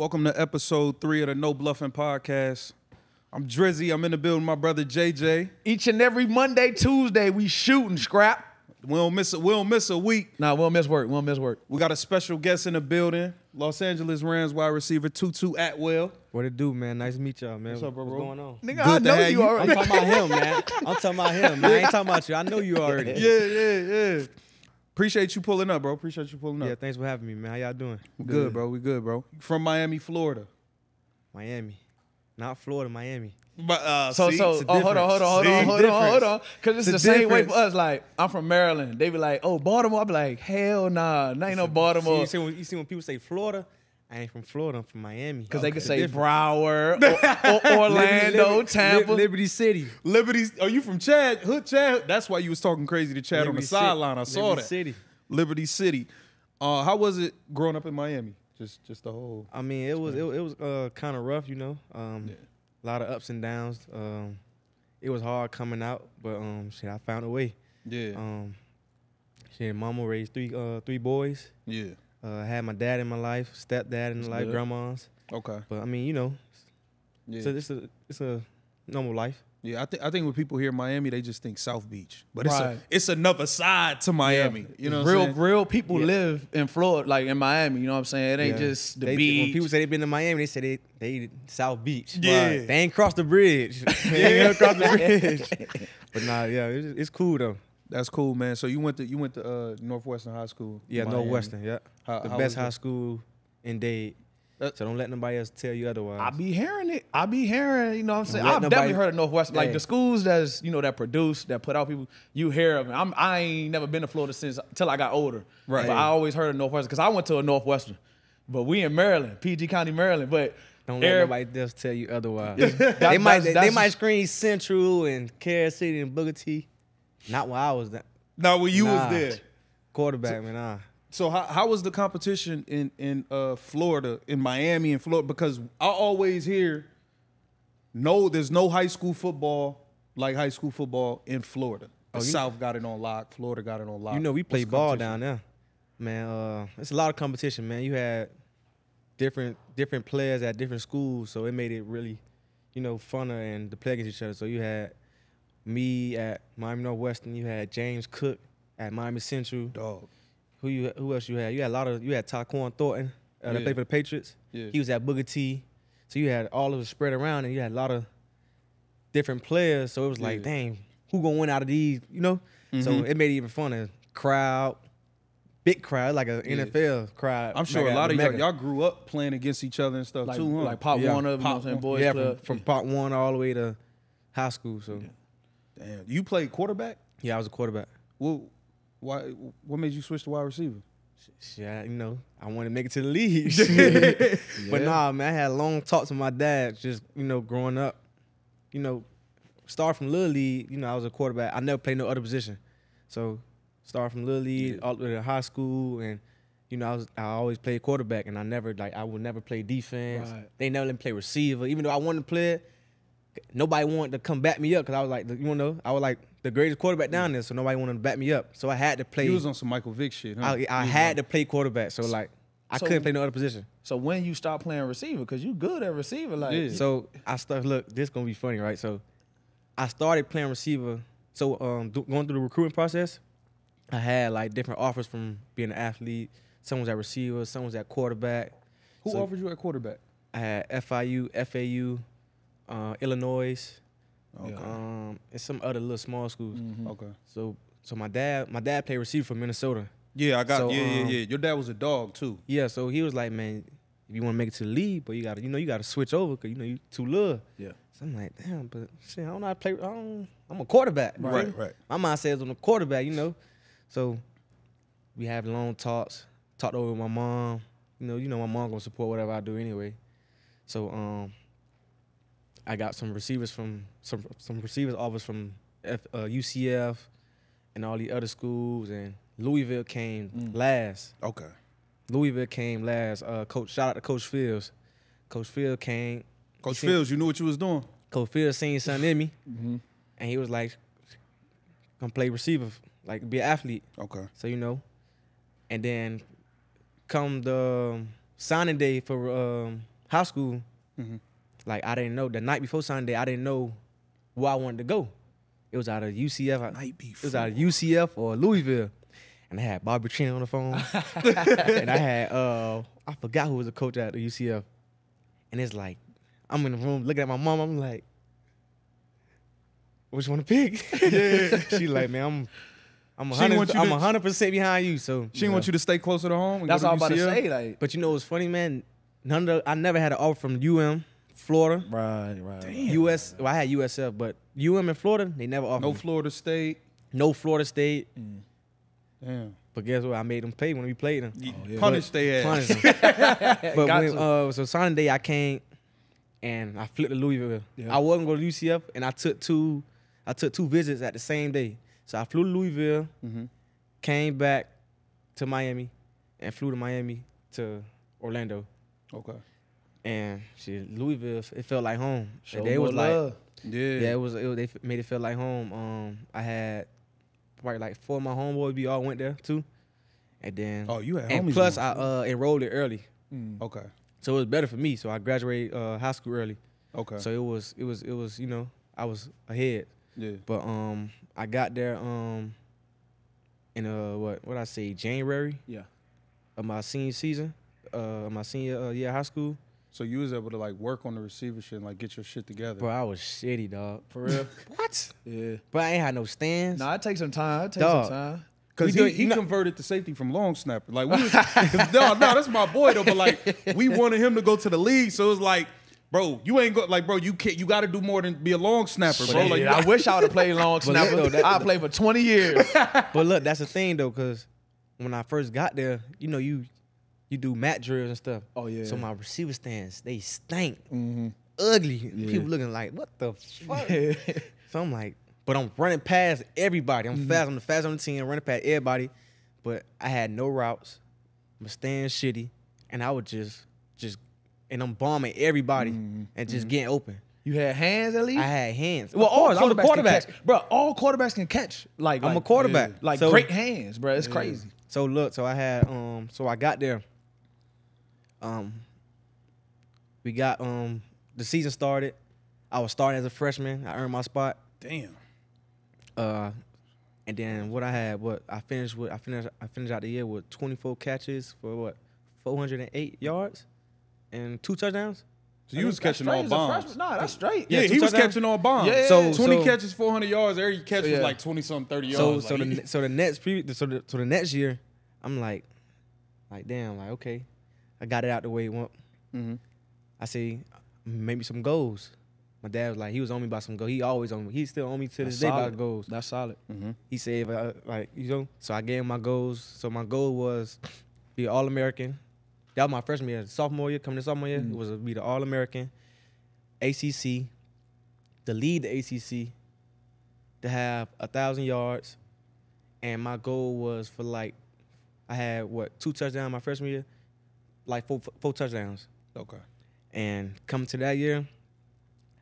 Welcome to episode three of the No Bluffin Podcast. I'm Drizzy. I'm in the building. with My brother JJ. Each and every Monday, Tuesday, we shooting scrap. We don't miss a we don't miss a week. Nah, we don't miss work. We don't miss work. We got a special guest in the building. Los Angeles Rams wide receiver Tutu Atwell. What it do, man? Nice to meet y'all, man. What's up, bro, What's going on? Nigga, Good I to know have you you. I'm talking about him, man. I'm talking about him, man. I ain't talking about you. I know you already. Yeah, yeah, yeah. Appreciate you pulling up, bro. Appreciate you pulling up. Yeah, thanks for having me, man. How y'all doing? We good, bro. We good, bro. From Miami, Florida. Miami. Not Florida, Miami. But uh, So, see, so, it's oh, hold on, hold on, hold See? on, hold on, hold on. Because it's, It's the a same way for us. Like, I'm from Maryland. They be like, oh, Baltimore. I be like, hell nah. Nah, ain't no See, Baltimore. you, see when, you see when people say Florida, I ain't from Florida. I'm from Miami. Because they could say different. Broward, or, or Orlando, Liberty- Liberty- Tampa. Liberty City. Liberty's. Are you from Chad? Hood Chad? That's why you was talking crazy to Chad on the Liberty sideline. I saw Liberty that. City. Liberty City. Uh, how was it growing up in Miami? Just, just the whole. I mean, it was it, it was uh, kind of rough, you know. Um, A lot of ups and downs. Um, it was hard coming out, but um, shit, I found a way. Yeah, Um, shit, mama raised three uh, three boys. yeah. Uh, I had my dad in my life, stepdad in That's life, good. grandmas. Okay. But I mean, you know, Yeah, so it's a it's a normal life. yeah. I think I think when people hear Miami, they just think South Beach, but it's a, it's another side to Miami. You know, what real, saying? real people Yeah. live in Florida, like in Miami. You know what I'm saying? It ain't Yeah. just the They- beach. When people say they've been to Miami, they say they they South Beach. Yeah. Right. They ain't crossed the bridge. they ain't crossed the bridge. but nah, yeah, it's, it's cool though. That's cool, man. So you went to you went to uh, Northwestern High School. Yeah, Miami. Northwestern. Yeah, How- the how best high it? school in Dade. That- so don't let nobody else tell you otherwise. I be hearing it. I be hearing, you know what I'm saying? Let I've definitely heard of Northwestern. Like the schools that's, you know, that produce, that put out people, you hear of them. I'm, I ain't never been to Florida since till I got older. Right. But I always heard of Northwestern because I went to a Northwestern. But we in Maryland, PG County, Maryland. But don't let every- nobody else tell you otherwise. That- they might that's- they, that's- might screen Central and Carol City and Booker T. Not when I was there. Not when you Nah. was there. quarterback, man. Nah. So how, how was the competition in in uh, Florida, in Miami and Florida? Because I always hear, no, there's no high school football like high school football in Florida. The Oh, South got it on lock. Florida got it on lock. You know, we play ball down there, man. Uh, it's a lot of competition, man. You had different different players at different schools, so it made it really, you know, funner and to play against each other. So you had me at Miami Northwestern. You had James Cook at Miami Central. Dog. Who you? Who else you had? You had a lot of. You had Tyquan Thornton uh, that Yeah. played for the Patriots. Yeah. He was at Booker T. So you had all of it spread around, and you had a lot of different players. So it was like, Yeah. dang, who gonna win out of these? You know. So Mhm. it made it even funner. Crowd, big crowd, like an Yeah. NFL crowd. I'm sure like a lot of y'all, y'all grew up playing against each other and stuff like, too, huh? like Pop Yeah. Warner, you know what I'm saying? Boys yeah, Club. from, from part one all the way to high school. So Damn. You played quarterback? yeah, I was a quarterback. Well, why? What made you switch to wide receiver? Yeah, you know, I wanted to make it to the league. But Yeah. nah, man, I had long talks with my dad. Just you know, growing up, you know, start from little league. You know, I was a quarterback. I never played no other position, so start from little league all the way to high school, and you know, I was I always played quarterback, and I never like I would never play defense. Right. They never let me play receiver, even though I wanted to play it. Nobody wanted to come back me up because I was like, the- you know, I was like the greatest quarterback down there, so nobody wanted to back me up. So I had to play. You was on some Michael Vick shit, huh? I, I had to play quarterback, so like I So- couldn't play no other position. So when you stop playing receiver, because you good at receiver, like Yeah. So I started. Look, this gonna be funny, right? So I started playing receiver. So um, do, going through the recruiting process, I had like different offers from being an athlete. Some was at receiver, some was at quarterback. Who so- offered you at quarterback? I had FIU, FAU, uh, Illinois, Okay. um, and some other little small schools. Okay. So so my dad, my dad played receiver for Minnesota. Yeah, I got. So, yeah, yeah, um, yeah. Your dad was a dog too. Yeah, so he was like, man, if you want to make it to the league, but you got to, you know, you got to switch over because you know you too little. Yeah. So I'm like, damn, but shit, I don't know how to play. I don't, I'm a quarterback. you Right, right. My mind says I'm a quarterback, you know. So we have long talks, talked over with my mom. You know, you know my mom gonna support whatever I do anyway. So um, I got some receivers from some some receivers offers from F, uh, UCF and all the other schools, and Louisville came Mm. last. Okay. Louisville came last. Uh, coach, shout out to Coach Fields. Coach Fields came. Coach seen- Fields, you knew what you was doing. Coach Fields seen something in me, Mm-hmm. and he was like, "Come play receiver, like be an athlete." Okay. So you know, and then come the um, signing day for um, high school, like I didn't know the night before Sunday, I didn't know where I wanted to go. It was out of UCF. I- Night It was out of UCF or Louisville. And I had Bobby Petrino on the phone. and I had uh I forgot who was the coach at the UCF. And it's like, I'm in the room looking at my mom, I'm like, which one to pick? Yeah. she like, man, I'm I'm She 100 I'm 100 percent behind you. So She didn't want you to stay closer to home. That's all I'm about to say. Like, But you know what's funny, man? None of the, I never had an offer from UM, Florida, right, right. US. Well, I had USF, but UM in Florida, they never offered No me. Florida State. no Florida State. Damn. But guess what? I made them pay when we played them. Punish they ass. Punish them. but Got when, to. uh, so Sunday I came and I flipped to Louisville. Yeah. I wasn't going to UCF, and I took two. I took two visits at the same day. So I flew to Louisville, Mm-hmm. came back to Miami, and flew to Miami to Orlando. Okay. And shit, Louisville, it felt like home. Show they was like, love. Yeah. yeah, it was. It was they made it feel like home. Um, I had probably like four of my homeboys. We all went there too, and then Oh, you had and plus I uh, enrolled it early, Okay. so it was better for me. So I graduated uh, high school early. Okay. So it was it was it was you know I was ahead. yeah. But um, I got there um in uh what what I say January Yeah. of my senior season, uh my senior uh, year of high school. So you was able to like work on the receiver shit and like get your shit together. Bro, I was shitty, dog. For real. What? yeah. But I ain't had no stands. Nah, it takes some time. It takes Dog. some time. Cause We he, he converted to safety from long snapper. Like we was, 'cause no, no, that's my boy though. But like we wanted him to go to the league, so it was like, bro, you ain't go like, bro, you can't, you got to do more than be a long snapper, bro. Shit, Like, I wish I would have played long look, snapper. though, that- I played for 20 years. But look, that's the thing though, cause when I first got there, you know, you you do mat drills and stuff. Oh, yeah. So my receiver stands, they stank, Mm-hmm. ugly. Yeah. People looking like, what the fuck? so I'm like, but I'm running past everybody. I'm fast. I'm the fastest on the team. running past everybody. But I had no routes. My stand shitty, and I would just just and I'm bombing everybody and just getting open. You had hands at least? I had hands. Well, of course, I'm a quarterbacks can quarterback. catch. Bro, all quarterbacks can catch. Like I'm a like- quarterback. Like So- great hands, bro. It's crazy. So look, so I had um so I got there. Um we got um the season started. I was starting as a freshman. I earned my spot. damn. Uh and then what I had, what I finished with I finished I finished out the year with 24 catches for what 408 yards and two touchdowns. So you was catching all bombs. Nah, that's straight. Yeah, Yeah, he two was catching all bombs. Yeah, yeah, So- 20 so- catches, 400 yards. Every catch Yeah. was like 20 something, 30 So yards. so like, the so the next pre so the so the next year, I'm like, like damn, like okay, I got it out the way. One, Mhm. I say maybe some goals. My dad was like, he was on me about some goals. He always on me. He's still on me to That's this day about solid. goals. That's solid. He said, I, like you know, so I gave him my goals. So my goal was be All American. That was my freshman year, sophomore year, coming to sophomore year. It was to be the All American, ACC, to lead the ACC, to have a thousand yards, and my goal was for like, I had what two touchdowns my freshman year, like four four touchdowns. okay. And coming to that year,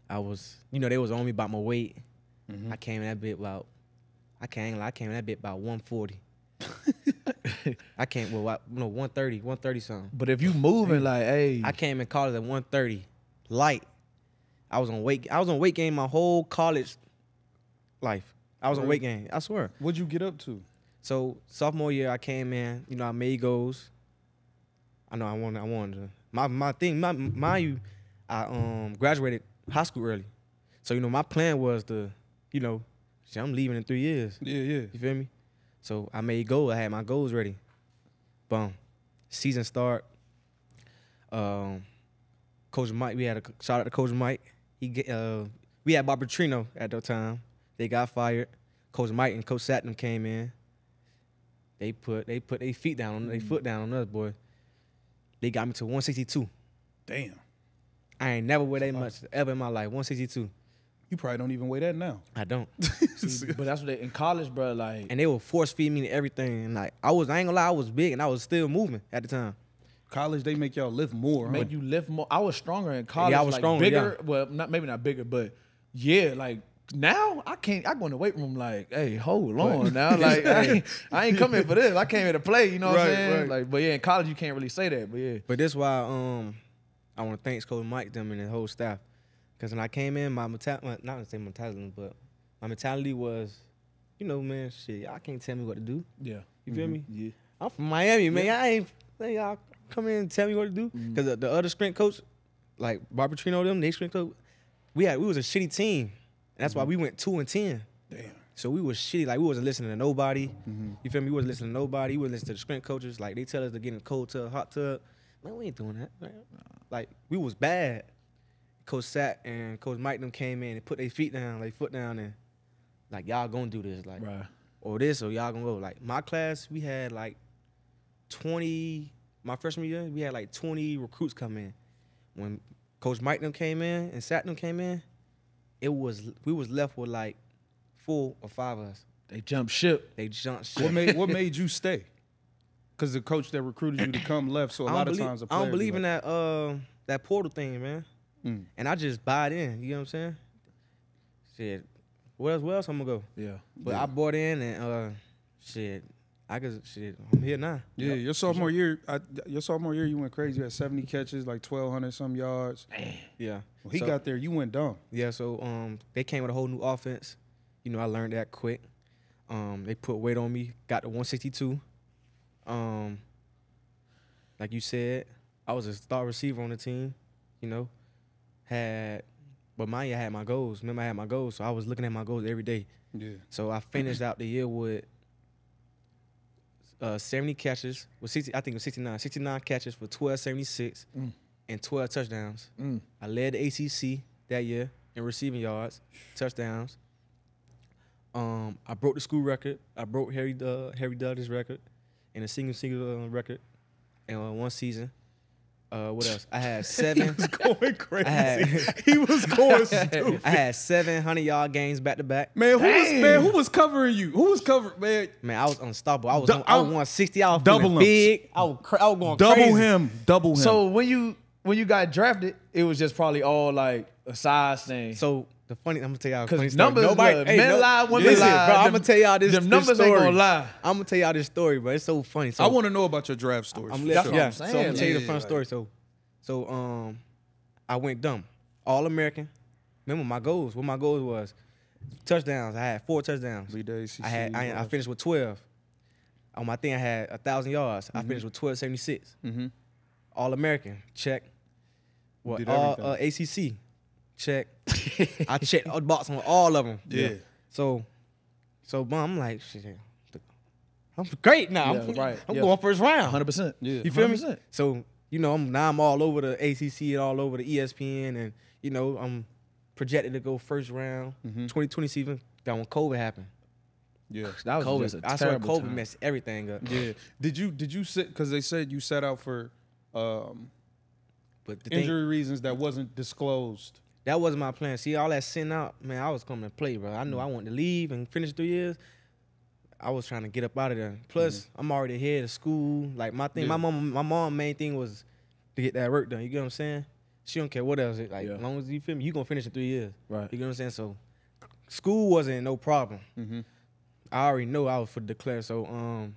I was, you know, they was on me about my weight. Mm-hmm. I came in that bit about, I can't lie, I came in that bit about 140. I came, well, I, no, 130, 130 something. But if you moving like, hey, I came in college at 130, light. I was on weight, I was on weight gain my whole college life. I was on weight gain, I swear. What'd you get up to? So sophomore year, I came in. You know, I made goals. I know I wanted. I wanted to. My my thing. My mind you, I um graduated high school early. So you know, my plan was to, you know, see, I'm leaving in three years. Yeah, yeah. You feel me? So I made goal. I had my goals ready. Boom. Season start. Um, Coach Mike. We had a shout out to Coach Mike. He get uh we had Bob Petrino at that time. They got fired. Coach Mike and Coach Satnam came in. They put they put their feet down on Mm. their foot down on us, boy. They got me to 162. Damn. I ain't never weighed that much ever in my life. 162. You probably don't even weigh that now. I don't. but that's what they in college, bro. Like, and they would force feed me to everything. And like I was, I ain't gonna lie, I was big and I was still moving at the time. College, they make y'all lift more. huh? make you lift more. I was stronger in college. Yeah, I was like, stronger, Bigger. Well, not maybe not bigger, but yeah, like. Now I can't. I go in the weight room like, hey, hold on now. Like I ain't, I ain't coming for this. I came here to play. You know what Right, I'm saying? right. Like, but yeah, in college you can't really say that. But yeah, But that's why um I want to thank Coach Mike them and the whole staff. Because when I came in, my mentality, not to say mentality, but my mentality was, you know, man, shit, y'all can't tell me what to do. Yeah. You feel me? Yeah. I'm from Miami, man. I ain't let y'all come in and tell me what to do. Because the, the other strength coach, like Bobby Petrino, them, they strength coach, we had we was a shitty team. That's why mm-hmm. we went two and ten. Damn. So we was shitty, like we wasn't listening to nobody. Mm-hmm. You feel me? We wasn't listening to nobody. We wasn't listening to the strength coaches. Like they tell us to get in the cold tub, hot tub. Man, we ain't doing that. man. Like we was bad. Coach Sat and Coach Mike them came in and put their feet down, like foot down, and like y'all gonna do this, like Right. or this, or y'all gonna go. Like my class, we had like twenty. My freshman year, we had like twenty recruits come in. When Coach Mike them came in and Sat them came in, it was we was left with like four or five of us. They jumped ship. They jumped ship. What made what made you stay? Because the coach that recruited you to come left. So a lot don't of believe, times, I don't player be believe in like, that uh that portal thing, man. Mm. And I just buy it in. You know what I'm saying? Shit, where else, where else I'm gonna go? Yeah. But I bought in and uh, shit, I could shit. I'm here now. Yeah, your sophomore year, I, your sophomore year, you went crazy. You had seventy catches, like twelve hundred some yards. Yeah. When he So- got there, you went dumb. Yeah, so um, they came with a whole new offense. You know, I learned that quick. Um, they put weight on me, got to 162. Um, like you said, I was a star receiver on the team. You know, had, but mind you, I had my goals. Remember, I had my goals, so I was looking at my goals every day. Yeah. So I finished out the year with uh, 70 catches, with 60, I think it was 69, 69 catches for 1276 Mm. and 12 touchdowns. Mm. I led the ACC that year in receiving yards, touchdowns. Um, I broke the school record. I broke Harry uh, Harry Douglas record in a single single uh, record in uh, one season. Uh, what else? I had seven. he was going crazy. Had, he was going stupid. I had seven hundred yard games back to back. Man, who was man? Who was covering you? Who was covering? Man, Man, I was unstoppable. I was Du- on, I was I'm- 160. I was double him. big. I was, cra- I was going double crazy. him, double him. So when you when you got drafted, it was just probably all like a size thing. So the funny, I'm gonna tell y'all Because story. numbers, Nobody, look, hey, men no- lie, women listen, lie. bro. I'm gonna tell y'all this. them this numbers story. ain't gonna lie. I'm gonna tell y'all this story, bro. It's so funny. So I want to know about your draft story. I'm for listening. sure. Yeah. I'm So I'm gonna tell you the man. fun Yeah, story. So, so um, I went dumb. All American. Remember my goals? What my goals was? Touchdowns. I had four touchdowns. Lead ACC, I had. I, I finished with twelve. On my thing, I had a thousand yards. I finished with twelve seventy six. Mhm. All American. Check. What? Did All uh, ACC. Check. I checked the box on all of them. Yeah. So, so, bum, I'm like, shit. I'm great now. I'm, Yeah, right, I'm yeah. going first round. 100%. Yeah. You feel me? 100%. So you know, I'm now I'm all over the ACC and all over the ESPN, and you know, I'm projected to go first round, Mm-hmm. 2020 season. That when COVID happened, Yeah. That was COVID, just a I swear terrible COVID time. messed everything up. Yeah. Did you did you sit because they said you set out for um, But the thing, injury reasons that wasn't disclosed? That wasn't my plan. See, all that sitting out, man, I was coming to play, bro. I knew I wanted to leave and finish three years. I was trying to get up out of there. Plus, I'm already here to school. Like my thing, my mom, my mom main thing was to get that work done. You get what I'm saying? She don't care what else. Like Yeah. as long as you feel me, you gonna finish in three years. Right. You get what I'm saying? So school wasn't no problem. Mhm. I already know I was for declare. So um,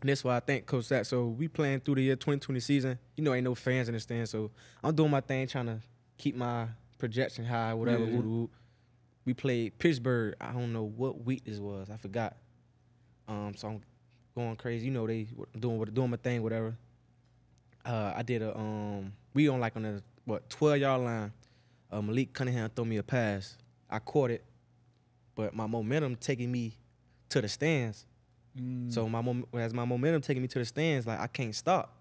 that's why I thank Coach Sack. So we playing through the year 2020 season. You know, ain't no fans in the stand. So I'm doing my thing, trying to keep my projection high, whatever. Yeah. whoop, whoop. We played Pittsburgh. I don't know what week this was. I forgot. Um, so I'm going crazy. You know, they were doing what doing my thing, whatever. Uh, I did a um, we on like on the what 12 yard line. Uh, Malik Cunningham threw me a pass. I caught it, but my momentum taking me to the stands. Mm. So my mom, as my momentum taking me to the stands, like I can't stop.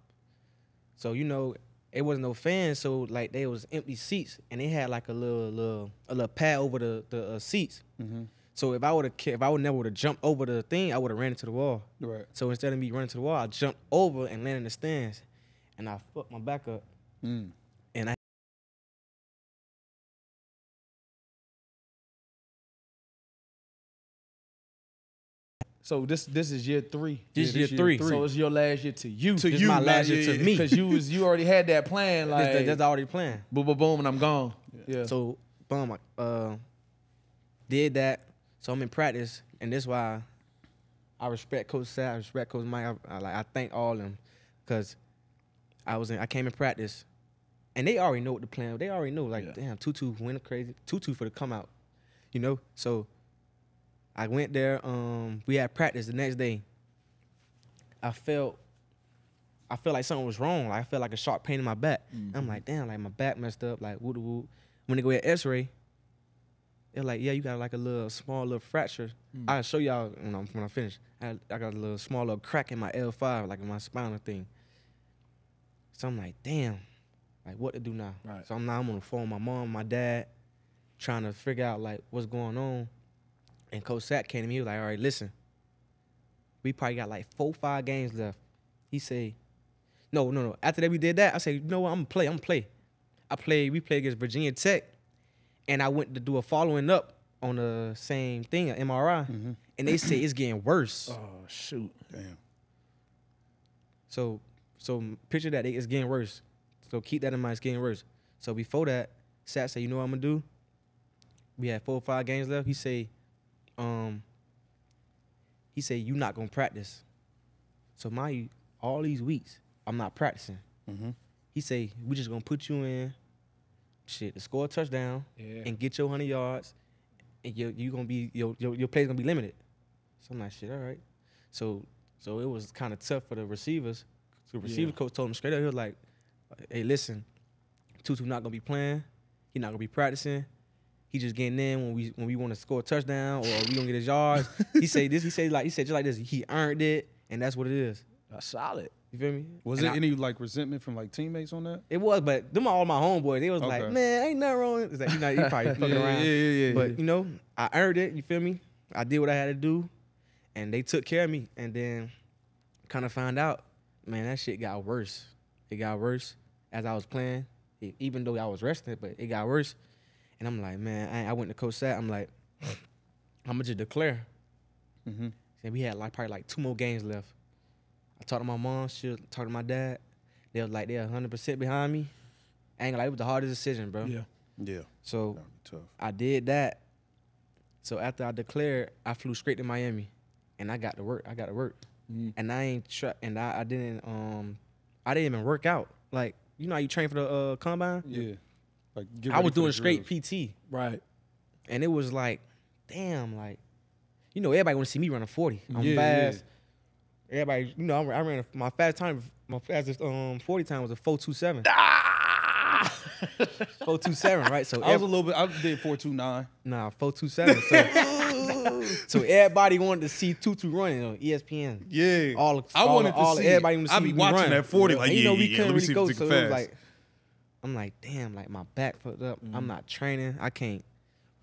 So you know, it wasn't no fans, so like they was empty seats, and they had like a little little a little pad over the the uh, seats. Mm-hmm. So if I would have if I would never would have jumped over the thing, I would have ran into the wall. Right. So instead of me running to the wall, I jumped over and landed in the stands, and I fucked my back up, Mm. So this this is year three. This Yeah, year this year three. three. So it's your last year to you. To This you, my last year yeah, to yeah. me. Because you was you already had that plan like That's, that's already planned. boom boom boom and I'm gone. Yeah. So boom, I uh, did that. So I'm in practice, and this why I respect Coach Sal, I respect Coach Mike. I, I like I thank all of them because I was in, I came in practice, and they already know what the plan. They already know like, Yeah. damn, Tutu went crazy. Tutu for the come out, you know. So I went there. Um, we had practice the next day. I felt, I felt like something was wrong. Like I felt like a sharp pain in my back. I'm like, damn, like my back messed up. Like woo woo. When they go get X-ray, they're like, yeah, you got like a little small little fracture. I'll show y'all when I'm when I finish. I, I got a little small little crack in my L5, like in my spinal thing. So I'm like, damn, like what to do now? Right. So I'm now I'm on the phone with my mom, my dad, trying to figure out like what's going on. And Coach Sack came to me, he was like, all right, listen. We probably got like four, five games left. He said, no, no, no. After that we did that, I said, you know what, I'm gonna play, I'm gonna play. I played, we played against Virginia Tech, and I went to do a following up on the same thing, an MRI, mm-hmm. and they say it's getting worse. Oh shoot. Damn. So, so picture that it's getting worse. So keep that in mind. It's getting worse. So before that, Sat said, "You know what I'm gonna do? We had four or five games left." He say, "Um, he said, you're not gonna practice. So my all these weeks I'm not practicing. Mhm. He say we just gonna put you in, shit, to score a touchdown Yeah. and get your hundred yards, and you you gonna be your your your play's gonna be limited. So I'm like, shit, all right. So so it was kind of tough for the receivers. So the receiver Yeah. coach told him straight up, he was like, hey, listen, Tutu not gonna be playing. He not gonna be practicing. He just getting in when we when we want to score a touchdown or we gonna get his yards. he say this. He say like he said just like this. He earned it, and that's what it is. That's solid. You feel me? Was And there I- any like resentment from like teammates on that? It was, but them all my homeboys. They was like, man, ain't nothing wrong. It's like, you know, you probably fucking yeah, around. yeah, yeah, yeah. But you know, I earned it. You feel me? I did what I had to do, and they took care of me. And then, kind of found out, man, that shit got worse. It got worse as I was playing, e- even though I was resting. But it got worse, and I'm like, man, I, I went to Coach Sat. I'm like, I'm gonna just declare. Mhm. And we had like probably like two more games left. I talked to my mom. She talked to my dad. They was like they're 100 percent behind me. I ain't gonna it was the hardest decision, bro. Yeah. yeah, So tough. I did that. So after I declared, I flew straight to Miami, and I got to work. I got to work, Mhm. and I ain't try, and I, I didn't um I didn't even work out. Like you know how you train for the uh, combine. Yeah, like I was doing straight. PT, Right. and it was like, damn, like you know everybody want to see me running forty. I'm Yeah, fast. Everybody, you know, I, I ran a, my fast time. My fastest um forty time was a 427. Ah! 427, right? So I was a little bit. I did four two nine. Nah, four two seven. So, so everybody wanted to see Tutu running on ESPN. Yeah, All, I all, wanted to all, see. Everybody wanted to I see be me watching run. that forty. Like, And yeah, you know, we yeah, couldn't really see go. So this it was like, I'm like, damn, like my back fucked up. I'm mm-hmm. not training. I can't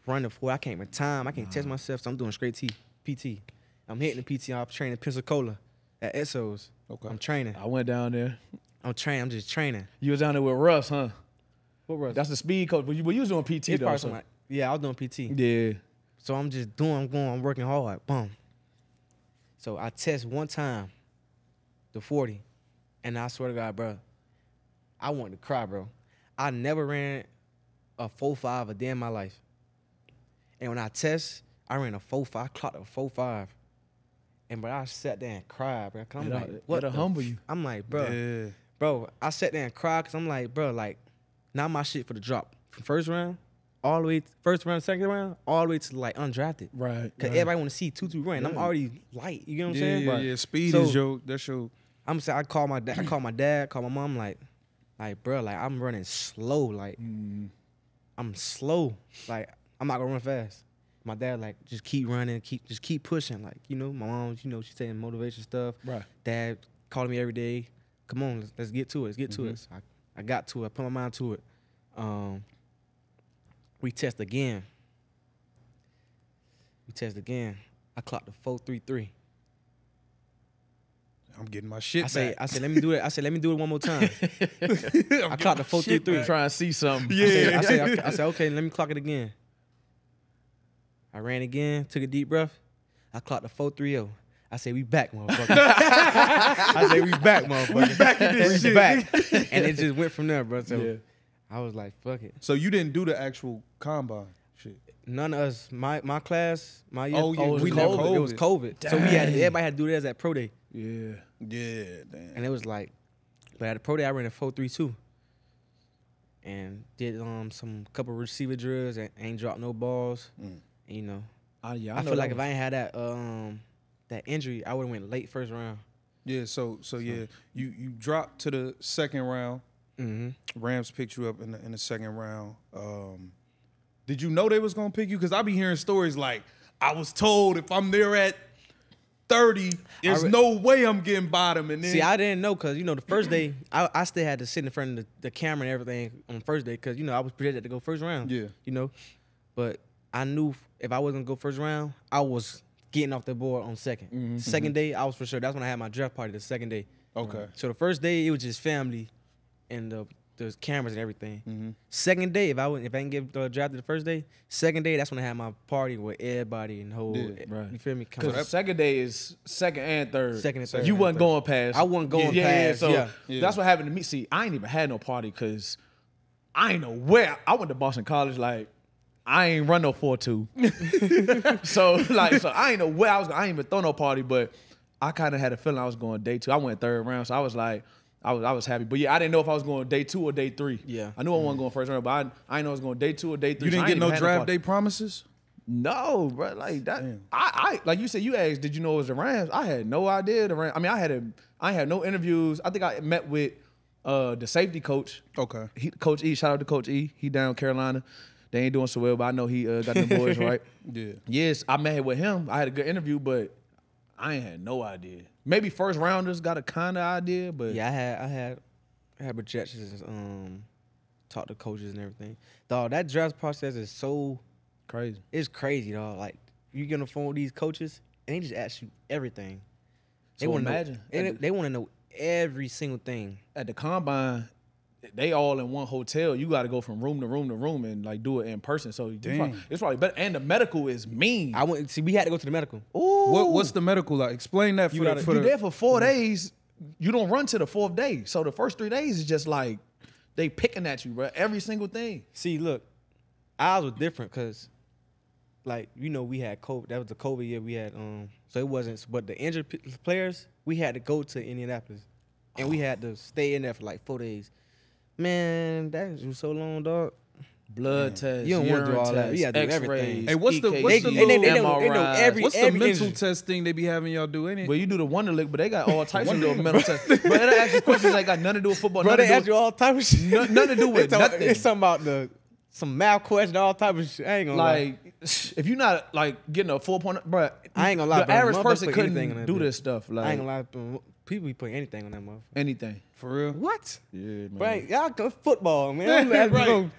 run the four. I can't even time. I can't test myself. So I'm doing straight T, PT. I'm hitting the PT. I'm training Pensacola at EXOS. Okay. I'm training. I went down there. I'm training. I'm just training. You was down there with Russ, huh? What Russ? That's the speed coach. But you, but you was doing PT it's though. so- like- Yeah, I was doing PT. Yeah. So I'm just doing, I'm going, I'm working hard. Boom. So I test one time, the 40, and I swear to God, bro, I wanted to cry, bro. I never ran a four five a day in my life. And when I test, I ran a 4.5, I clocked a four five. And bro, I sat there and cried, bro. 'cause I'm It'll- like, what it'll humble f- you. I'm like, bro, Yeah. bro, I sat there and cried because I'm like, bro, like, now my shit for the drop. From first round, all the way, to, first round, second round, all the way to like undrafted. Right. Cause right. everybody want to see Tutu run. I'm already light. You know what I'm yeah, saying? yeah, Right. yeah. Speed So- is your. That's your. I'm saying I call my dad. I call my dad. Call my mom. Like, like bro, like I'm running slow. Like Mm. I'm slow. Like I'm not gonna run fast. My dad like just keep running. Keep just keep pushing. Like you know, my mom. You know, she's saying motivation stuff. Right. Dad calling me every day. Come on, let's, let's get to it. Let's get to it. So I, I got to it. I put my mind to it. Um, we test again. We test again. I clocked the four three three. I'm getting my shit I say, back. I said, let me do it. I said, let me do it one more time. I clocked the four three three. I'm trying to see something. I said, I said, I said, okay, let me clock it again. I ran again, took a deep breath. I clocked the four three zero. I said, we back, motherfucker. I said, we back, motherfucker. We back in this we shit. back. And it just went from there, bro. So Yeah. I was like, fuck it. So you didn't do the actual combine shit. None of us, my my class, my year, Oh, yeah, we it was never, COVID. it was COVID. So we had everybody had to do this at pro day. Yeah. Yeah, damn. And it was like, but at the pro day, I ran a 432. and did um some couple receiver drills and ain't dropped no balls. Mm. And, you know, Uh, yeah, I, know feel that like if. I ain't had that um that injury, I would have went late first round. Yeah, so so yeah, you you dropped to the second round. Mm-hmm. Rams picked you up in the, in the second round. Um, did you know they was gonna pick you? Because I be hearing stories like I was told if I'm there at thirty, there's re- no way I'm getting bottom. And then See, I didn't know because you know the first day I, I still had to sit in front of the, the camera and everything on the first day because you know I was projected to go first round. Yeah. You know, but I knew if I wasn't gonna go first round, I was getting off the board on 2nd Mm-hmm, 2nd day, I was for sure. That's when I had my draft party. The second day. okay, So the first day it was just family, and the the cameras and everything. Mm-hmm. Second day, if I would, if I didn't get uh, drafted the first day, second day that's when I had my party with everybody and whole. Yeah, right. You feel me? Because second day is second and third. Second and third. You wasn't going past. I wasn't going yeah, Yeah, past, so yeah. Yeah. that's what happened to me. See, I ain't even had no party because I ain't know where. I went to Boston College like I ain't run no four two. so like, so I ain't know where I was. I ain't even throw no party, but I kind of had a feeling I was going day two. I went third round, so I was like. I was, I was happy, but yeah, I didn't know if I was going day two or day three. Yeah. I knew I wasn't going first round, but I, I didn't know I was going day two or day three. you didn't I get no draft party. day promises. No, bro. Like that. Damn. I, I like you said. You asked, did you know it was the Rams? I had no idea the Rams. I mean, I had a, I had no interviews. I think I met with uh the safety coach. Okay, He, coach E. Shout out to Coach E. He down in Carolina. They ain't doing so well, but I know he uh, got them boys right. yeah. Yes, I met with him. I had a good interview, but I ain't had no idea. Maybe first rounders got a kind of idea, but Yeah, I had I had I had projections, um, talk to coaches and everything. Dog, that draft process is so crazy. it's crazy, dog. Like you get on the phone with these coaches and they just ask you everything. They wanna imagine, know, they, they want to know every single thing. At the combine, they all in one hotel. You got to go from room to room to room and like do it in person. So you probably, it's probably better. And the medical is mean. I went see we had to go to the medical. Ooh. What what's the medical like? Explain that for You gotta- for you the there for four days. You don't run to the fourth day. So the first three days is just like they picking at you, bro. Every single thing. See, look, ours was different because, like, you know, we had COVID. That was the COVID year we had. Um, so it wasn't. But the injured p- players, we had to go to Indianapolis, and we had to stay in there for like four days. Man, that was so long, dog. Blood test. You don't wanna do urine all that. test, You gotta do X-rays, everything. Hey, what's the- EKGs, what's the They- they- they know- they know every- what's the mental injury. test thing they be having y'all do? Any? Well, you do the Wonderlic, but they got all types of little mental tests. But they ask you questions that got nothing to do with football. Bro, nothing they to ask do you all type of shit. No- nothing to do with They talk- nothing. It's something about the some math question, all type of shit. I ain't gonna lie. like if you're not like getting a four point, bro. I ain't gonna lie, The bro. average person couldn't anything on that do this stuff. Like I ain't gonna lie, bro. People be putting anything on that motherfucker. anything. for real? What? Yeah, man. Right, y'all go football, man. I'm Right. right.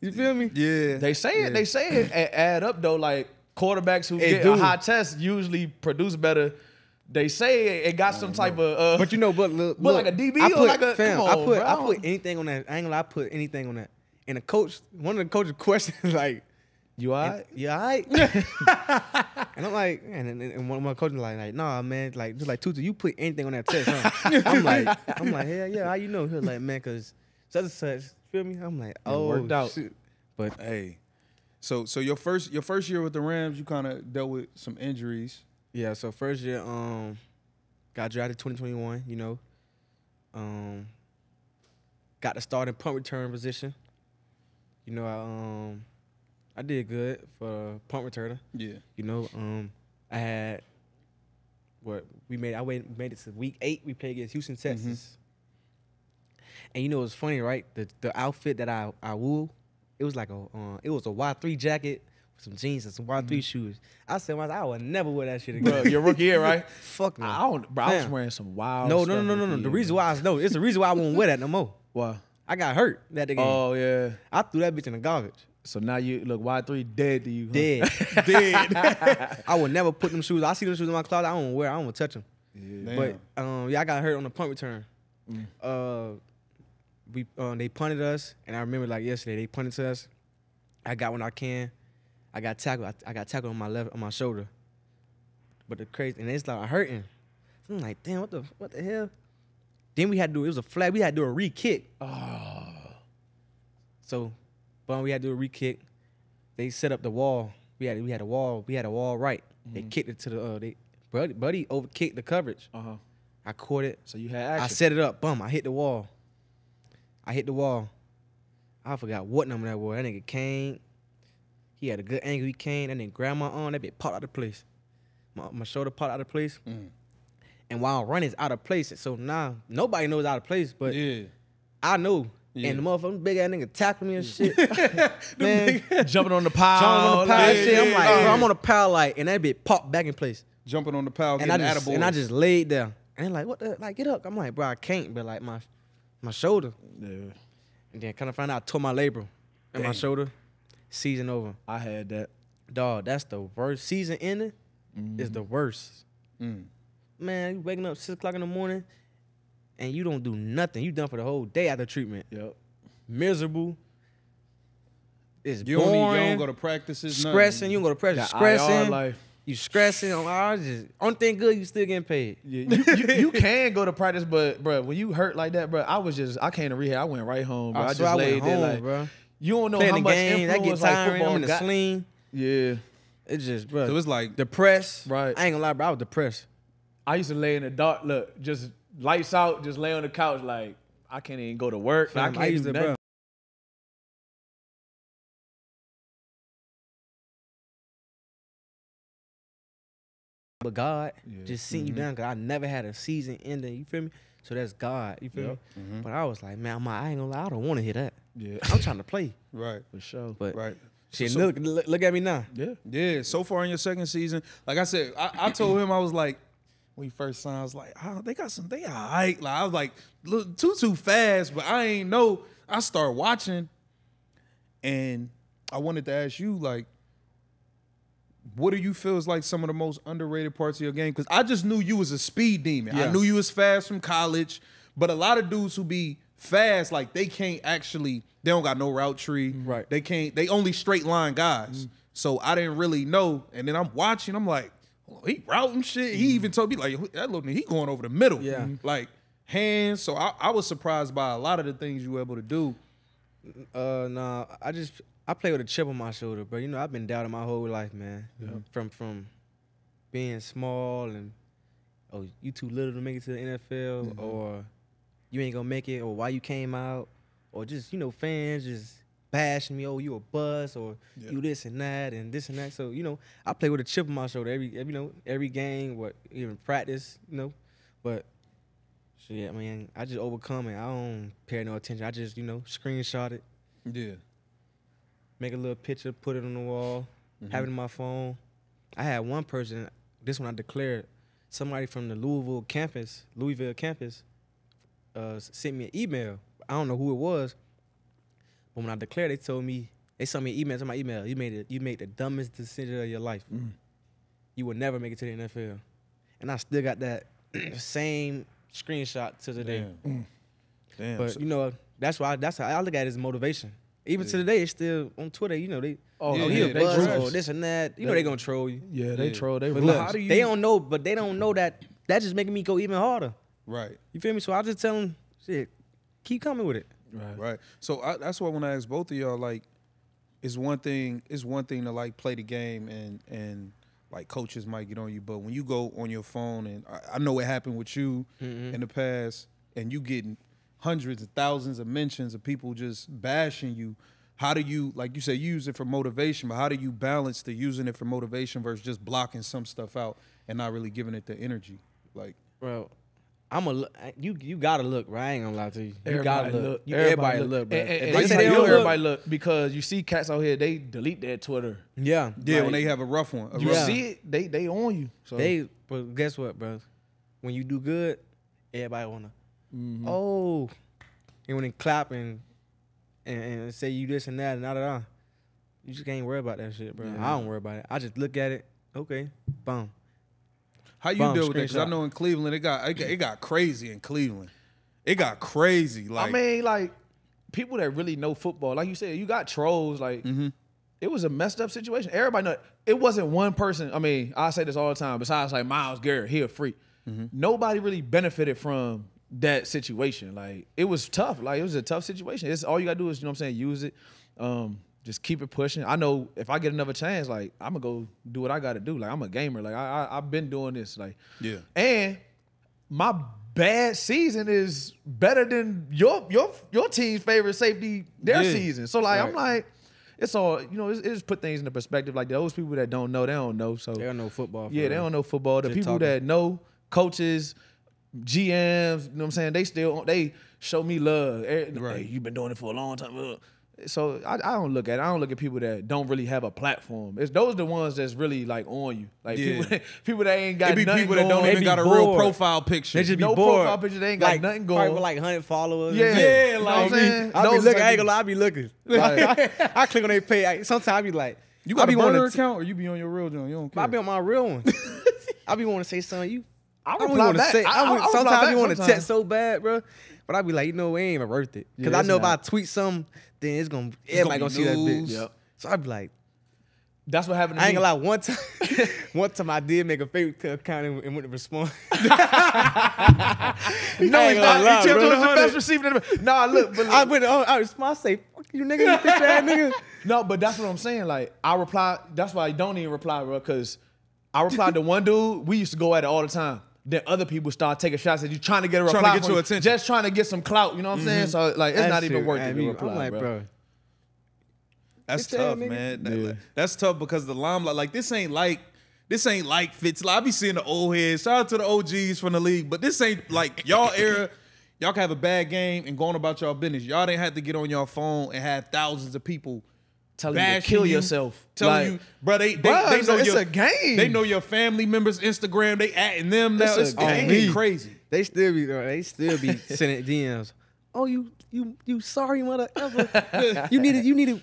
You feel me? Yeah, They say it. They say it a- add up though. Like quarterbacks who It get do. a high test usually produce better. They say it got some type of. Uh, But you know, but look, But look, like a DB I or like a- fam, come I put bro. I put anything on that. I ain't gonna lie, I put anything on that. And the coach, one of the coach's questions like, you alright? "You all right?" and I'm like, and, and, and one of my coaches like, like, nah, man, like just like Tutu, you put anything on that test, huh? I'm like, I'm like, hell yeah, how you know? He's like, man, cause such and such. Feel me? I'm like, oh, worked out. Shit. But Hey, so so your first your first year with the Rams, you kind of dealt with some injuries. Yeah, so first year, um, got drafted 2021, you know. Um, got to start in punt return position. You know, I um, I did good for punt returner. Yeah, You know, um, I had what we made. I wait, made it to week eight. We played against Houston, Texas. And you know, it's funny, right? The the outfit that I I wore, it was like a uh, it was a Y three jacket. with Some jeans and some Y 3 shoes. I said, I would never wear that shit again. Bro, your rookie year, right? Fuck no. I don't. Bro, I was wearing some wild. No, no, no, no, no, no. The reason why I no, it's the reason why I won't wear that no more. Why? I got hurt that day. Oh yeah. I threw that bitch in the garbage. So now you look Y three dead to you. huh? Dead. Dead. I would never put them shoes. I see them shoes in my closet. I don't wear. I don't want to touch them. Damn. But um, yeah, I got hurt on the punt return. Mm. Uh, we uh, they punted us, and I remember like yesterday they punted to us. I got when I can. I got tackled. I, I got tackled on my left on my shoulder. But the crazy and they started hurting. So I'm like, damn, what the what the hell? Then we had to do it was a flag. We had to do a re kick. Oh. So, but we had to do a re kick. They set up the wall. We had we had a wall. We had a wall right. They Mm-hmm. kicked it to the uh, they buddy buddy overkicked the coverage. Uh huh. I caught it. So you had action. I set it up. Boom. I hit the wall. I hit the wall. I forgot what number that was. That nigga came. He had a good angle. He came and then grabbed my arm. That bit popped out of place. My, my shoulder popped out of place. Mm. And while running, it's out of place. So now nobody knows out of place, but yeah. I know. Yeah. And the motherfucking big ass nigga tackled me and shit. Man, Jumping on the pile. Jumping on the pile like- and shit. I'm like, bro, I'm on a pile like, and that bit popped back in place. Jumping on the pile, And I getting just attaboys. and I just laid there. And like, what the like get up. I'm like, bro, I can't, but like my my shoulder. Yeah, And then kind of find out I tore my labrum in my shoulder. Season over. I had that. Dog, that's the worst. Season ending is the worst. Mm. Man, you waking up six o'clock in the morning and you don't do nothing. You done for the whole day after treatment. Yep. Miserable. It's You don't, need, boring. you don't go to practices. nothing. stressing. You don't go to practice. Got IR Stressing. life. You stressing. On I just only thing good. You still getting paid. Yeah, you, you, you can go to practice, but bro, when you hurt like that, bro, I was just I came to rehab. I went right home, bro. I, I, just I laid went there home, like bro. you don't know Playing how the much game, that get influence like football I'm in the got. sling. Yeah, It's just, bro. So it's like depressed. Right. I ain't gonna lie, bro. I was depressed. I used to lay in the dark. Look, just lights out, just lay on the couch like I can't even go to work. I can't used do to, nothing. bro. But God Yeah. just sent you mm-hmm. down because I never had a season ending. You feel me? So that's God. You feel Yep. me? But I was like, man, I'm, I ain't gonna lie. I don't want to hear that. Yeah, I'm trying to play. right, for sure. But right. shit, So- look, look, look at me now. yeah, Yeah, so far in your second season, like I said, I, I told him I was like, when he first signed, I was like, oh, they got some, they all right. Like I was like, look, too too fast, but I ain't know. I start watching, and I wanted to ask you, like, what do you feel is like some of the most underrated parts of your game? Because I just knew you was a speed demon. I knew you was fast from college, but a lot of dudes who be fast, like they can't actually, they don't got no route tree. Right. They can't, they only straight line guys. Mm. So I didn't really know. And then I'm watching, I'm like, he routing shit. He even told me, like, that little nigga, he going over the middle. Yeah. Like hands. So I, I was surprised by a lot of the things you were able to do. Uh, nah, I just I play with a chip on my shoulder, bro. You know, I've been doubting my whole life, man. From from being small and oh, you too little to make it to the NFL, or you ain't gonna make it, or why you came out, or just you know fans just bashing me. Oh, you a bust, or Yeah. you this and that and this and that. So you know, I play with a chip on my shoulder every, every you know every game, what even practice, you know, but. Shit, I mean, I just overcome it. I don't pay no attention. I just, you know, screenshot it, Yeah. make a little picture, put it on the wall, Mm-hmm. have it in my phone. I had one person, this one I declared, somebody from the Louisville campus, Louisville campus, uh, sent me an email. I don't know who it was, but when I declared, they told me they sent me an email to my email. You made it. You made the dumbest decision of your life. Mm. You will never make it to the NFL, and I still got that same screenshot to today. Damn. Damn. But you know, that's why that's how I look at it as motivation. Even to today, it's still on Twitter. You know, they Oh, Yeah, oh, yeah, a they buzz trash. or this and that. You know, They- they gonna troll you. yeah, they Yeah. troll. They But look, how do you- they don't know, but they don't know that that's just making me go even harder. right. You feel me? So I just tell them, shit, keep coming with it. Right. Right. So I, that's why when I ask both of y'all, like, it's one thing. It's one thing to like play the game and and like coaches might get on you, but when you go on your phone and I, I know it happened with you mm-hmm. in the past, and you getting hundreds of thousands of mentions of people just bashing you. How do you like you say you use it for motivation, but how do you balance the using it for motivation versus just blocking some stuff out and not really giving it the energy? Like, Bro, I'm a look. you. You gotta look. Right? I ain't gonna lie to you. You Everybody gotta look. look. You, everybody, look. bro. And, and, and they say they you don't know look, everybody look because you see cats out here. They delete their Twitter. yeah, yeah, when they have a rough one, a You rough- see it, they they on you. So They, but guess what, bro? When you do good, everybody wanna, mm-hmm. oh, and when they clap and, and and say you this and that and da da da, you just can't worry about that shit, bro. Yeah. I don't worry about it. I just look at it. Okay, boom. How you Bomb deal with that? Because I know in Cleveland it got, it got it got crazy in Cleveland. It got crazy. Like I mean, like people that really know football, like you said, you got trolls. Like Mm-hmm. it was a messed up situation. Everybody know it wasn't one person. I mean, I say this all the time. Besides, like Myles Garrett, he a freak. Mm-hmm. Nobody really benefited from that situation. Like it was tough. Like it was a tough situation. It's all you gotta do is you know what I'm saying. Use it. Um, just keep it pushing. I know if I get another chance, like I'm gonna go do what I gotta do. Like I'm a gamer. Like I, I I've been doing this. Like Yeah. and my bad season is better than your your your team's favorite safety their Yeah. season. So like I'm like, it's all you know. It's, it just put things into perspective. Like those people that don't know, they don't know. So They don't know football. for yeah, they don't know football. The Just people talking. that know, coaches, GMs, you know what I'm saying? They still they show me love. Eh, Right. Hey, you've been doing it for a long time. So I, I don't look at I don't look at people that don't really have a platform. It's those the ones that's really like on you. Like Yeah. people, people that ain't got It be nothing people that don't They even got a real profile picture. They just be No bored. profile picture, they ain't got like, nothing going. with like hundred followers. Yeah, Yeah, shit. you know I'm? I be looking. I ain't gonna lie. I be looking. Like- I click on their page. I, sometimes I be like, you I got be a burner account or you be on your real joint? You don't care. I be on my real one. I be want to say something. You. I I reply want to say. I- I, I- I sometimes I be want to text so bad, bro. But I'd be like, you know, it ain't even worth it. Because Yeah, I it's know if I tweet something, then it's gonna gonna everybody gonna, be see that bitch. Yep. So I'd be like, That's what happened to I ain't me. gonna lie. One time, one time I did make a fake account and, and went to respond. No, I he ain't gonna not. lie, He tipped on the best receiver. in the- Nah, look, but I look. went. Oh, I respond. I say, "Fuck you, nigga, you bitch ass nigga." no, but that's what I'm saying. Like I reply. That's why I don't even reply, bro. Because I replied to one dude. We used to go at it all the time. Then other people start taking shots at you, trying to get a Trying to reply, get from your you, attention. just trying to get some clout. You know what I'm saying? Mm-hmm. So like, it's That not even worth it reply, I'm like, bro. bro. That's Bitch ass tough, nigga. man. That- Yeah. That's tough because the limelight, like this ain't like this ain't like Fitz. Like, I be seeing the old heads. Shout out to the OGs from the league, but this ain't like y'all era. Y'all can have a bad game and going about y'all business. Y'all didn't have to get on your phone and have thousands of people Telling you to kill you, yourself. telling Like, you, bro. They they, Bruh, they know it's your, a game. They know your family members' Instagram. They atting them now. It's a It's, game. crazy. They still be. They still be sending DMs. Oh, you, you, you sorry mother ever. you needed, you needed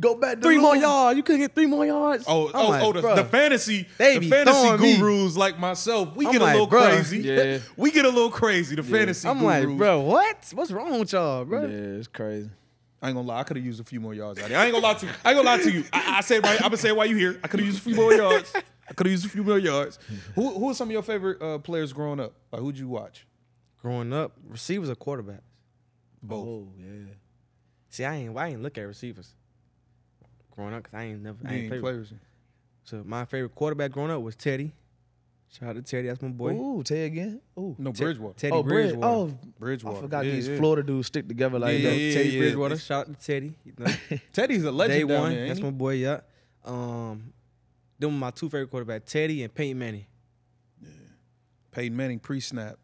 Go back to three more yards. You couldn't get three more yards. Oh, I'm oh, like, oh, the, the fantasy, They the fantasy throwing me. gurus like myself. We I'm get a little bruh. crazy. Yeah. we get a little crazy. The fantasy I'm gurus. like, bro, what? What's wrong with y'all, bro? Yeah, it's crazy. I ain't gonna lie. I could have used a few more yards out there. I ain't gonna lie to you. I ain't gonna lie to you. I, I said, right, I'm gonna say why you here. I could have used a few more yards. I could have used a few more yards. Who who are some of your favorite uh, players growing up? Like who'd you watch? Growing up, receivers or quarterbacks. Both. Oh yeah. See, I ain't, I ain't look at receivers. Growing up, cause I ain't never, I ain't ain't played. players. So my favorite quarterback growing up was Teddy. Shout out to Teddy, that's my boy. Ooh, Teddy again. Ooh. No Te- Bridgewater. Teddy oh, Bridgewater. Oh, Bridgewater. I forgot Yeah, these yeah. Florida dudes stick together like Yeah, that. yeah, Teddy yeah. Bridgewater. It's- Shout out to Teddy. You know, Teddy's a legend Day down one. there. That's ain't my boy. Yeah. Um, them were my two favorite quarterbacks, Teddy and Peyton Manning. Yeah. Peyton Manning pre-snap.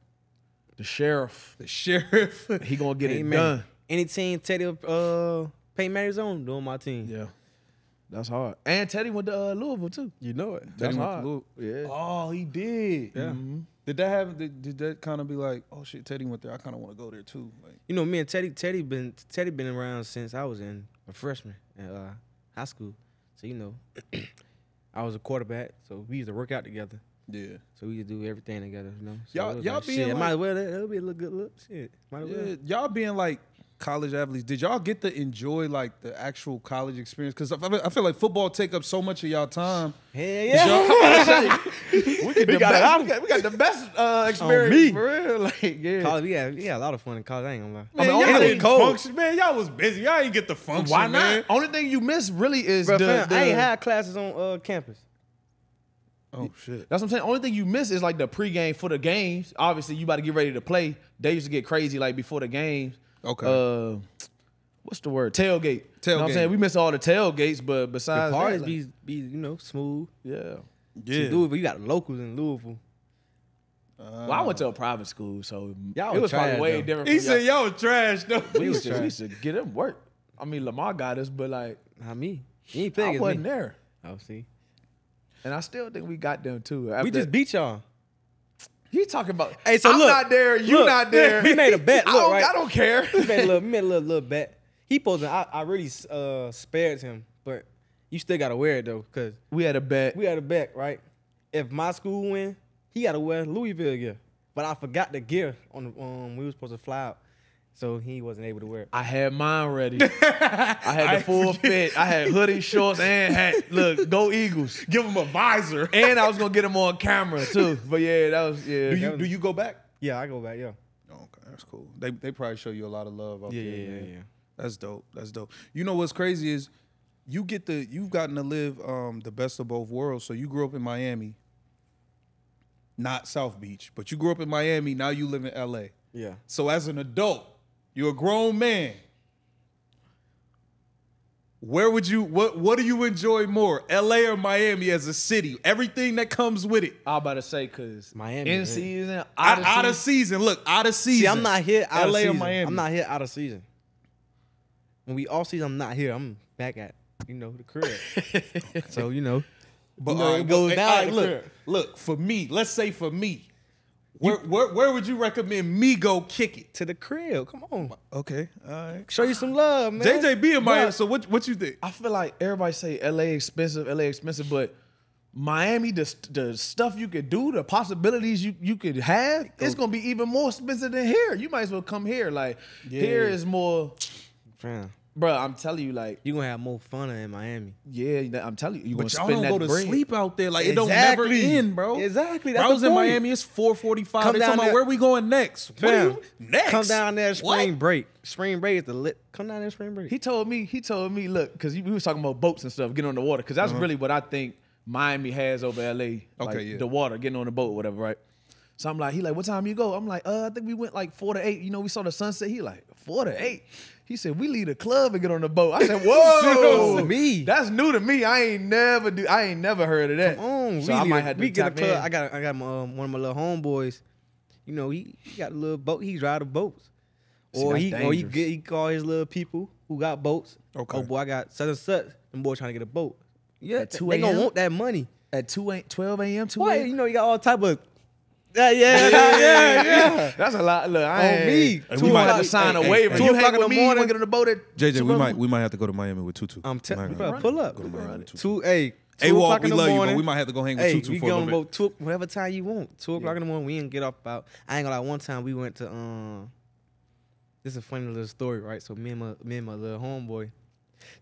The sheriff. The sheriff. He gonna get Peyton it Manning. done. Any team Teddy, uh, Peyton Manning's on, doing my team. Yeah. That's hard. And Teddy went to uh, Louisville too. You know it. That's Teddy went hard. Louisville. Yeah. Oh, he did. Yeah. Did that have? Did, did that kind of be like, oh shit, Teddy went there. I kind of want to go there too. Like, You know, me and Teddy, Teddy been Teddy been around since I was in a freshman in uh, high school. So you know, I was a quarterback, so we used to work out together. yeah. So we used to do everything together. You know, so Y'all- y'all like, being shit, like- might as well. That'll be a little good look. Shit, might as well. Y'all being like college athletes, did y'all get to enjoy like the actual college experience? Because I feel- like football take up so much of y'all time. Hell Did yeah. y'all- We, get the got best, it. we, got, we got the best uh, experience me. for real. Like, yeah. college, we had, we a lot of fun in college. I ain't gonna lie. Man, I mean, y'all only didn't cold. function, man. Y'all was busy. Y'all ain't get the function. Why not? Man. Only thing you miss really is Bro, the, fam, the- I ain't had classes on uh, campus. Oh shit. That's what I'm saying. Only thing you miss is like the pregame for the games. Obviously, you about to get ready to play. They used to get crazy like before the games. Okay. Uh, what's the word? Tailgate. You know what I'm saying? We miss all the tailgates, but The besides parties that, be be you know smooth. like, yeah. yeah. Louisville, you got locals in Louisville. Well, I went to a private school, so Y'all it was was probably trash, way though. different. He from said y'all. y'all was trash though. we used, to, we used to get them work. I mean, Lamar got us, but like Not me. You ain't I wasn't me. there, Oh, see, and I still think we got them too. we just beat y'all. He talking about. Hey, so I'm look, not there. You look, not there. we made a bet, I don't, right? I don't care. we made a little, made a little, little bet. He posted. I, I really uh, spared him, but you still gotta wear it though, cause we had a bet. we had a bet, right? If my school win, he gotta wear Louisville gear. But I forgot the gear on the um we was supposed to fly out, so he wasn't able to wear it. I had mine ready. I had the full fit. I had hoodie, shorts, and hat. Look, go Eagles. Give him a visor. And I was gonna get them on camera too. But yeah, that was yeah. do you do you go back? Yeah, I go back. Yeah. Oh, okay, that's cool. They they probably show you a lot of love out Yeah, there. yeah, yeah, man. yeah. That's dope. That's dope. You know what's crazy is you get the you've gotten to live um, the best of both worlds. So you grew up in Miami. not South Beach, but you grew up in Miami. Now you live in LA. Yeah. So as an adult, you're a grown man. Where would you what what do you enjoy more, LA or Miami as a city? Everything that comes with it. I'm about to say because Miami, in man. season, out, Out, of out of season. season. Look, out of season. See, I'm not here out LA of or season. Miami. I'm not here out of season. When we all season, I'm not here. I'm back at you know the crib. so you know, But You know, all it goes well, down all at the look, crib. look, for me, let's say for me, where, where where would you recommend me go kick it? to the crib. Come on, Okay, all right. show you some love, man. JJ be in Miami, Bruh. so what what you think? I feel like everybody say LA expensive, LA expensive, but Miami, the the stuff you could do, the possibilities you you could have, it's gonna be even more expensive than here. You might as well come here. Like here is more, Fam, bro. I'm telling you, like you gonna have more fun in Miami. yeah, I'm telling you, you gonna But y'all spend don't that go to bread. sleep out there. Like it don't never end, bro. Exactly, Bro, that's I was the in point. Miami. It's 4:45. Come They down talking about there- where we going next? What Fam, next? Come down there spring What? break. Spring break is the lit. Come down there spring break. He told me, he told me, look, because we was talking about boats and stuff, getting on the water, because that's uh-huh. really what I think Miami has over LA. Like Okay, yeah. the water, getting on the boat, whatever, right? So I'm like, he like, what time you go? I'm like, uh, I think we went like four to eight. You know, we saw the sunset. He like, four to eight. He said, we leave the club and get on the boat. I said, whoa, me. that's new to me. I ain't never do. I ain't never heard of that. Come on, so we, I might a- have to we get a club. in. I got I got my, um, one of my little homeboys. You know, he, he got a little boat. He drive the boats, See, or he or he get he call his little people who got boats. Okay. Oh boy, I got such and such. Them boys trying to get a boat. Yeah, At 2 they gonna want that money. At 2 a, 12 a.m. 2 Why? a.m. You know, you got all type of. Yeah, yeah, yeah, yeah, yeah. That's a lot. Look, I On ain't, me. Hey, Two we might have o'clock- to sign hey, a waiver. hey, two you o'clock hang in with the me, you morning. wanna get on the boat at JJ, two we o'clock? might we might have to go to Miami with Tutu. I'm We telling might bro, have to pull up. Go to Miami with Tutu. Two, hey, two Hey, Walt, o'clock we in the love you, morning. but we might have to go hang with hey, Tutu we for a go on little the boat two, whatever time you want. Two o'clock in the morning, we didn't get off about. I ain't gonna lie. One time we went to um. This is a funny little story, right? So me and my me and my little homeboy.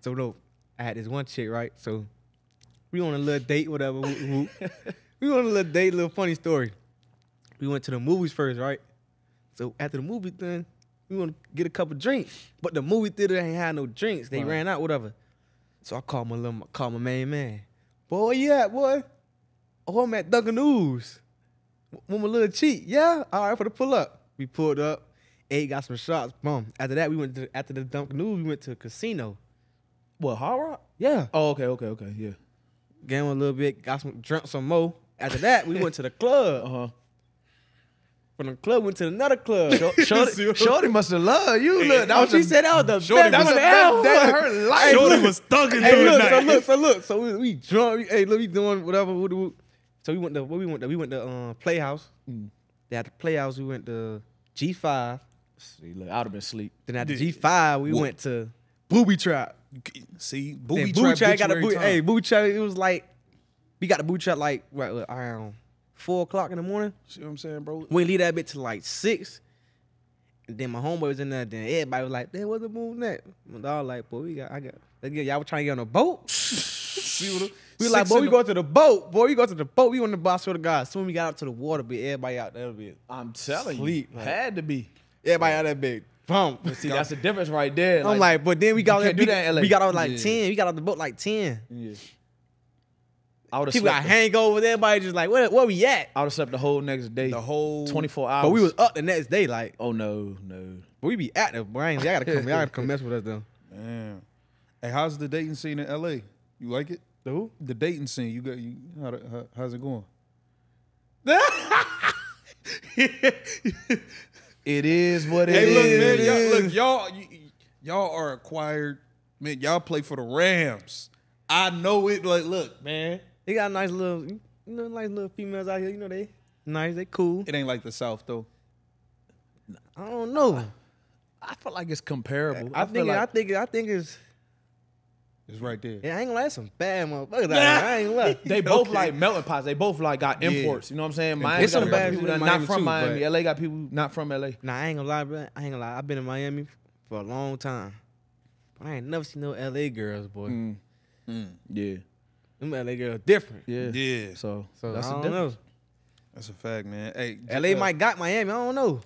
So no, I had this one chick, right? So we on a little date, whatever. whoop, whoop. we on a little date, little funny story. We went to the movies first, right? So after the movie thing, we want to get a couple drinks, but the movie theater ain't had no drinks. They Right. ran out, whatever. So I called my little, called my main man. Boy, where you at, boy? Oh, I'm at Dunkin' News. With my little cheat. Yeah? All right, for the pull up. We pulled up. Ate, got some shots. Boom. After that, we went to, after the Dunkin' News, we went to a casino. What, Hard Rock? Yeah. Oh, okay, okay, okay, yeah. Gambled a little bit, got some, drunk some more. After that, we went to the club. Uh-huh. From the club, went to another club. Shorty, Shorty must have loved you. Look, that oh, was she the- said that was the Shorty best that was the ever. day of her life. Shorty was thugging Hey, look, that. so look, so look, so we, we drunk. Hey, look, we doing whatever. So we went to where we went to we went to um, Playhouse. Mm. Then at the Playhouse we went to G five. See, look, I'd have been asleep. Then at the G five we What? went to Booby Trap. See, Then booby Booby trap, Trap got a booby. Hey, Booby Trap. It was like we got the Booby Trap like right look, around four o'clock in the morning. See what I'm saying, bro? We leave that bit to like six. And then my homeboy was in there. Then everybody was like, "Then what's the move next?" My dog like, "Boy, we got, I got, let's get y'all were trying to get on a boat." See what? We like, boy, we the- go to the boat. Boy, we go to the boat. We on the box with the guy. Soon we got out to the water, but everybody out there, bit. I'm telling Sleep, you, like- had to be. Everybody out that big. Boom. See, that's the difference right there. I'm like, but then we got you can't we, do that in LA. we got out like Yeah. ten. We got out the boat like ten. yeah. I would have People slept. got hangovers. Everybody just like, where, where we at? I would have slept the whole next day. The whole 24 hours. But we was up the next day. Like, Oh no, no. But we be active. Boy, I y'all gotta come. Y'all gotta come mess with us though. Man. Hey, how's the dating scene in LA? You like it? The who? The dating scene. You got you. How, how, how's it going? It is what it Hey, is. look, man. Y'all, look, y'all, y- y'all are acquired. Man, y'all play for the Rams. I know it. Like, look, man. They got nice little, you know, nice little females out here. You know, they nice. They cool. It ain't like the South though. I don't know. I feel like it's comparable. I, feel think. like, I think. I think it's. It's right there. Yeah, I ain't gonna lie. Some bad motherfuckers. out here. I ain't gonna lie. they both Okay. like melting pots. They both like got Yeah. imports. You know what I'm saying? Miami It's got some bad people that not from too, Miami. LA got people not from LA. Nah, I ain't gonna lie, bro. I ain't gonna lie. I've been in Miami for a long time, but I ain't never seen no LA girls, boy. Mm. Yeah, Them LA girls different. yeah, Yeah, So, So that's I don't difference. know. that's a fact, man. Hey, LA uh, might got Miami. I don't know.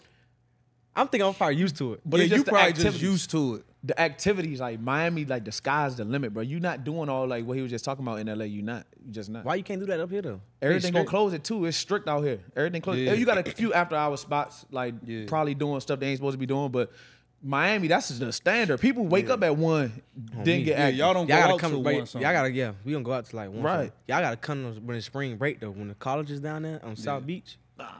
I'm thinking I'm probably used to it. But yeah, you just the probably just used to it. the activities like Miami, like the sky's the limit, bro. You're not doing all like what he was just talking about in LA. You not. You just not. Why you can't do that up here though? Everything gonna close at two. It's strict out here. Everything closed. Yeah. You got a few after hour spots, like Yeah. probably doing stuff they ain't supposed to be doing, but Miami, that's just the standard. People wake up at one, then me. get Yeah, active. y'all don't Y'all go gotta out come till right, one something. Y'all gotta yeah. We gonna go out to like one. Right. something. Y'all gotta come when it's spring break though. When the college is down there on South Beach,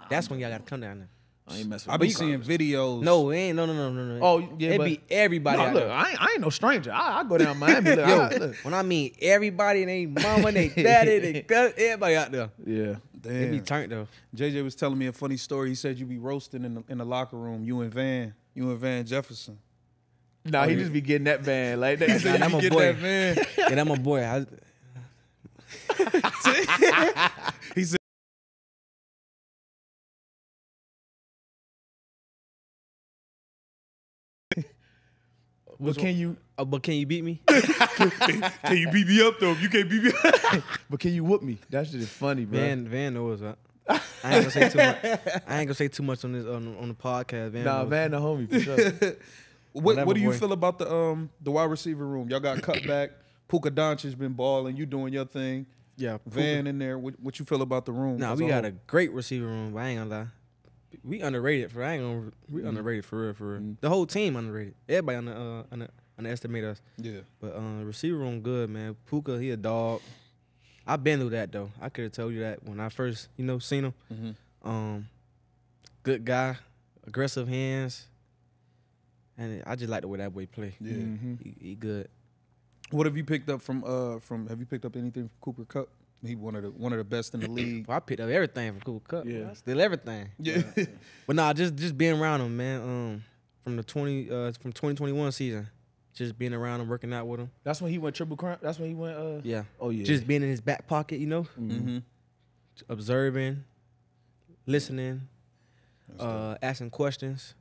that's when y'all gotta come down there. I ain't messing. I be you. seeing videos. No, it ain't no no no no no. Oh, yeah, it but- be everybody. No, look. I ain't, I ain't no stranger. I, I go down Miami. Look, Yo, I, look. when I mean everybody, they mama, they daddy, they cousin, everybody out there. Yeah. They be turned though. JJ was telling me a funny story. He said you be roasting in the, in the locker room. You and Van. You and Van Jefferson. Nah, oh, he just be getting that van like that. Nah, that You my get boy. that Van. Yeah, that my boy. I, He said. But can you? oh, but can you beat me? Can you beat me up though? If you can't beat me up. But can you whoop me? That shit is funny, bro. Van Van knows that. I ain't gonna say too much. I ain't gonna say too much on this on, on the podcast. man. nah, knows. Van the homie for sure. what Whatever, What do you boy. feel about the um the wide receiver room? Y'all got cut back. Puka Nacua's been balling. You doing your thing. Yeah, Van in there. What, what you feel about the room? Nah, as we a got whole? a great receiver room. But I ain't gonna lie. We underrated for. I ain't gonna. We Mm-hmm. underrated for real. For real. The whole team underrated. Everybody under uh, under, underestimate us. yeah. But um, receiver room good, man. Puka, he a dog. I been through that though. I could have told you that when I first, you know, seen him. Mhm. Um, good guy, aggressive hands, and I just like the way that boy play. Yeah. Mhm. He, he good. What have you picked up from uh from? Have you picked up anything from Cooper Kupp? He one of the one of the best in the league. Well, I picked up everything from Cooper Kupp. Yeah. Yeah, still everything. Yeah. But nah, just just being around him, man. Um, from the twenty uh from twenty twenty one season, just being around him, working out with him. That's when he went triple crown. That's when he went. Uh, Yeah. Oh yeah. Just being in his back pocket, you know, mm-hmm. observing, listening, uh, asking questions,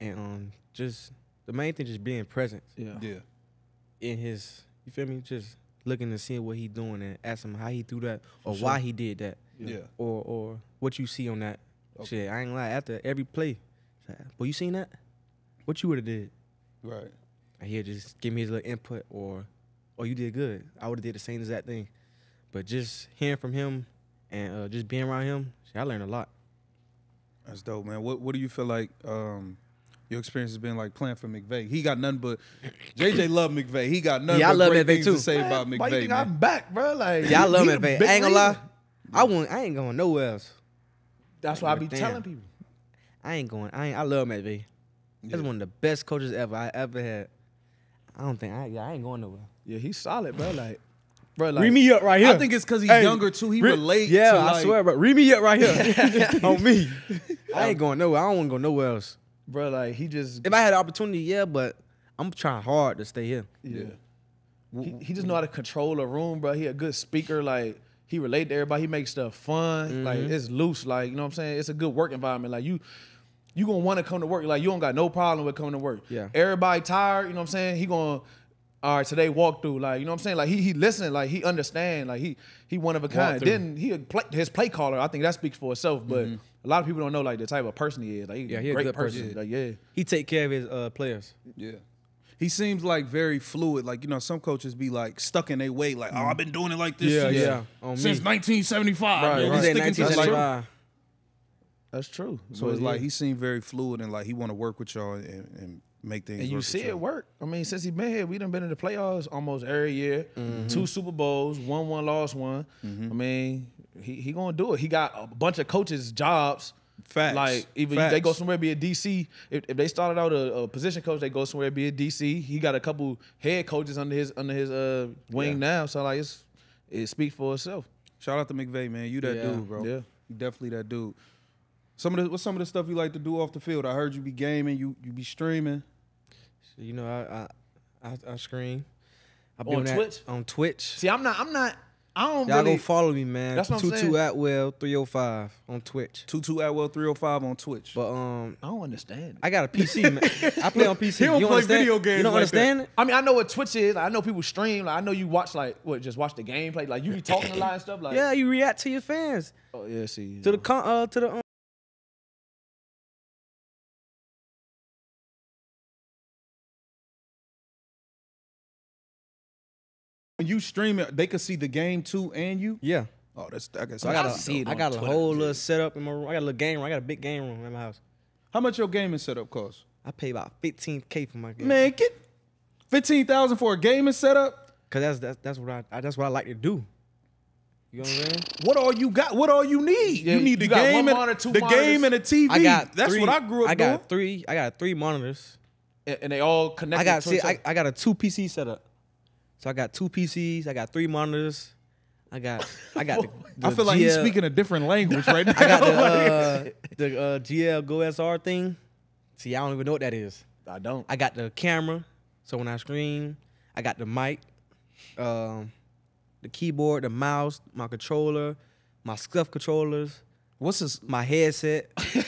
and um, just the main thing, just being present yeah. Yeah. in his. You feel me? Just looking and seeing what he doing and asking him how he threw that or sure. why he did that Yeah. or or what you see on that. Okay. Shit, I ain't lie. After every play, well, you seen that? What you would have did? Right. And he'll just give me his little input or, or you did good. I would have did the same exact thing. But just hearing from him and uh, just being around him, shit, I learned a lot. That's dope, man. What What do you feel like? Um, your experience has been like playing for McVay. He got nothing but JJ love McVay. He got nothing Yeah, I but love great McVay things too. to say about Why you think man. I'm back, bro? Like Yeah, I love he him. I ain't gonna lie. I won't. I ain't going nowhere else. That's why I be Damn. telling people. I ain't going. I ain't. I love McVay. That's one of the best coaches ever I ever had. I don't think. I, yeah, I ain't going nowhere. Yeah, he's solid, bro. Like, bro, like Read me up right here. I think it's because he's Hey, younger too. He Re- relate. Yeah, to I swear, bro. Read me up right here on me. I ain't going nowhere. I don't want to go nowhere else. bro, like he just If I had the opportunity, yeah, but I'm trying hard to stay here. yeah. He, he just know how to control a room, bro. He a good speaker. Like he relate to everybody. He makes stuff fun. Like Mm-hmm. it's loose. Like you know what I'm saying. It's a good work environment. Like you. You gonna want to come to work. Like you don't got no problem with coming to work. Yeah. Everybody tired. You know what I'm saying. He gonna. All right, today walk through. Like you know what I'm saying. Like he he listen. Like he understand. Like he he one of a kind. Then he a play, his play caller. I think that speaks for itself. But a lot of people don't know like the type of person he is. Like he Yeah, a he a great good person. person. Like yeah. He take care of his uh, players. Yeah. He seems like very fluid. Like you know, some coaches be like stuck in their way. Like, oh, I've been doing it like this Yeah, since, yeah. On since me. 1975. Right, right. He's sticking to the 1975. That's true. So it's like he seemed very fluid and like he want to work with y'all and, and make things. And you see it work. I mean, since he been here, we done been in the playoffs almost every year. Mm-hmm. Two Super Bowls, one one, lost one. I mean, he he gonna do it. He got a bunch of coaches' jobs. Facts. Like even Facts. they go somewhere be a DC. If, if they started out a, a position coach, they go somewhere be a DC. He got a couple head coaches under his under his uh wing now. So like it's it speaks for itself. Shout out to McVay, man. You that Yeah. dude, bro. Yeah. You definitely that dude. Some of the what's some of the stuff you like to do off the field? I heard you be gaming, you you be streaming. You know, I I I, I scream. I On that Twitch? On Twitch. See, I'm not I'm not I don't Y'all really go follow me, man. That's what I'm Tutu saying. Atwell three hundred five on Twitch. Tutu Atwell 305 on Twitch. But um, I don't understand. I got a PC, man. I play on PC. He don't you play understand? video games You don't like understand it? I mean, I know what Twitch is. I know people stream. Like, I know you watch like what, just watch the gameplay. Like you be talking a lot and stuff. Like, Yeah, you react to your fans, oh yeah, see, to the con- uh, to the um, when you stream it, they could see the game too and you. Yeah. Oh, that's I guess So I got I see it a, I got a Twitter. whole little setup in my room. I got a little game room. I got a big game room in my house. How much your gaming setup cost? I pay about 15k for my game. Man, get fifteen thousand for a gaming setup. Cause that's that's that's what I, I that's what I like to do. You know what I'm saying? What all you got? What all you need? Yeah, you need the you game one and monitor, two the game and a TV. I got that's three, what I grew up I doing. got three. I got three monitors. And, and they all connected. I got to see, I. I got a two PC setup. So I got two PCs. I got three monitors. I got I got the, I the feel like he's GL speaking a different language right now. I got the uh, the uh, GL Go SR thing. See, I don't even know what that is. I don't. I got the camera, so when I scream, I got the mic, um, the keyboard, the mouse, my controller, my scuff controllers, What's this? my headset. See,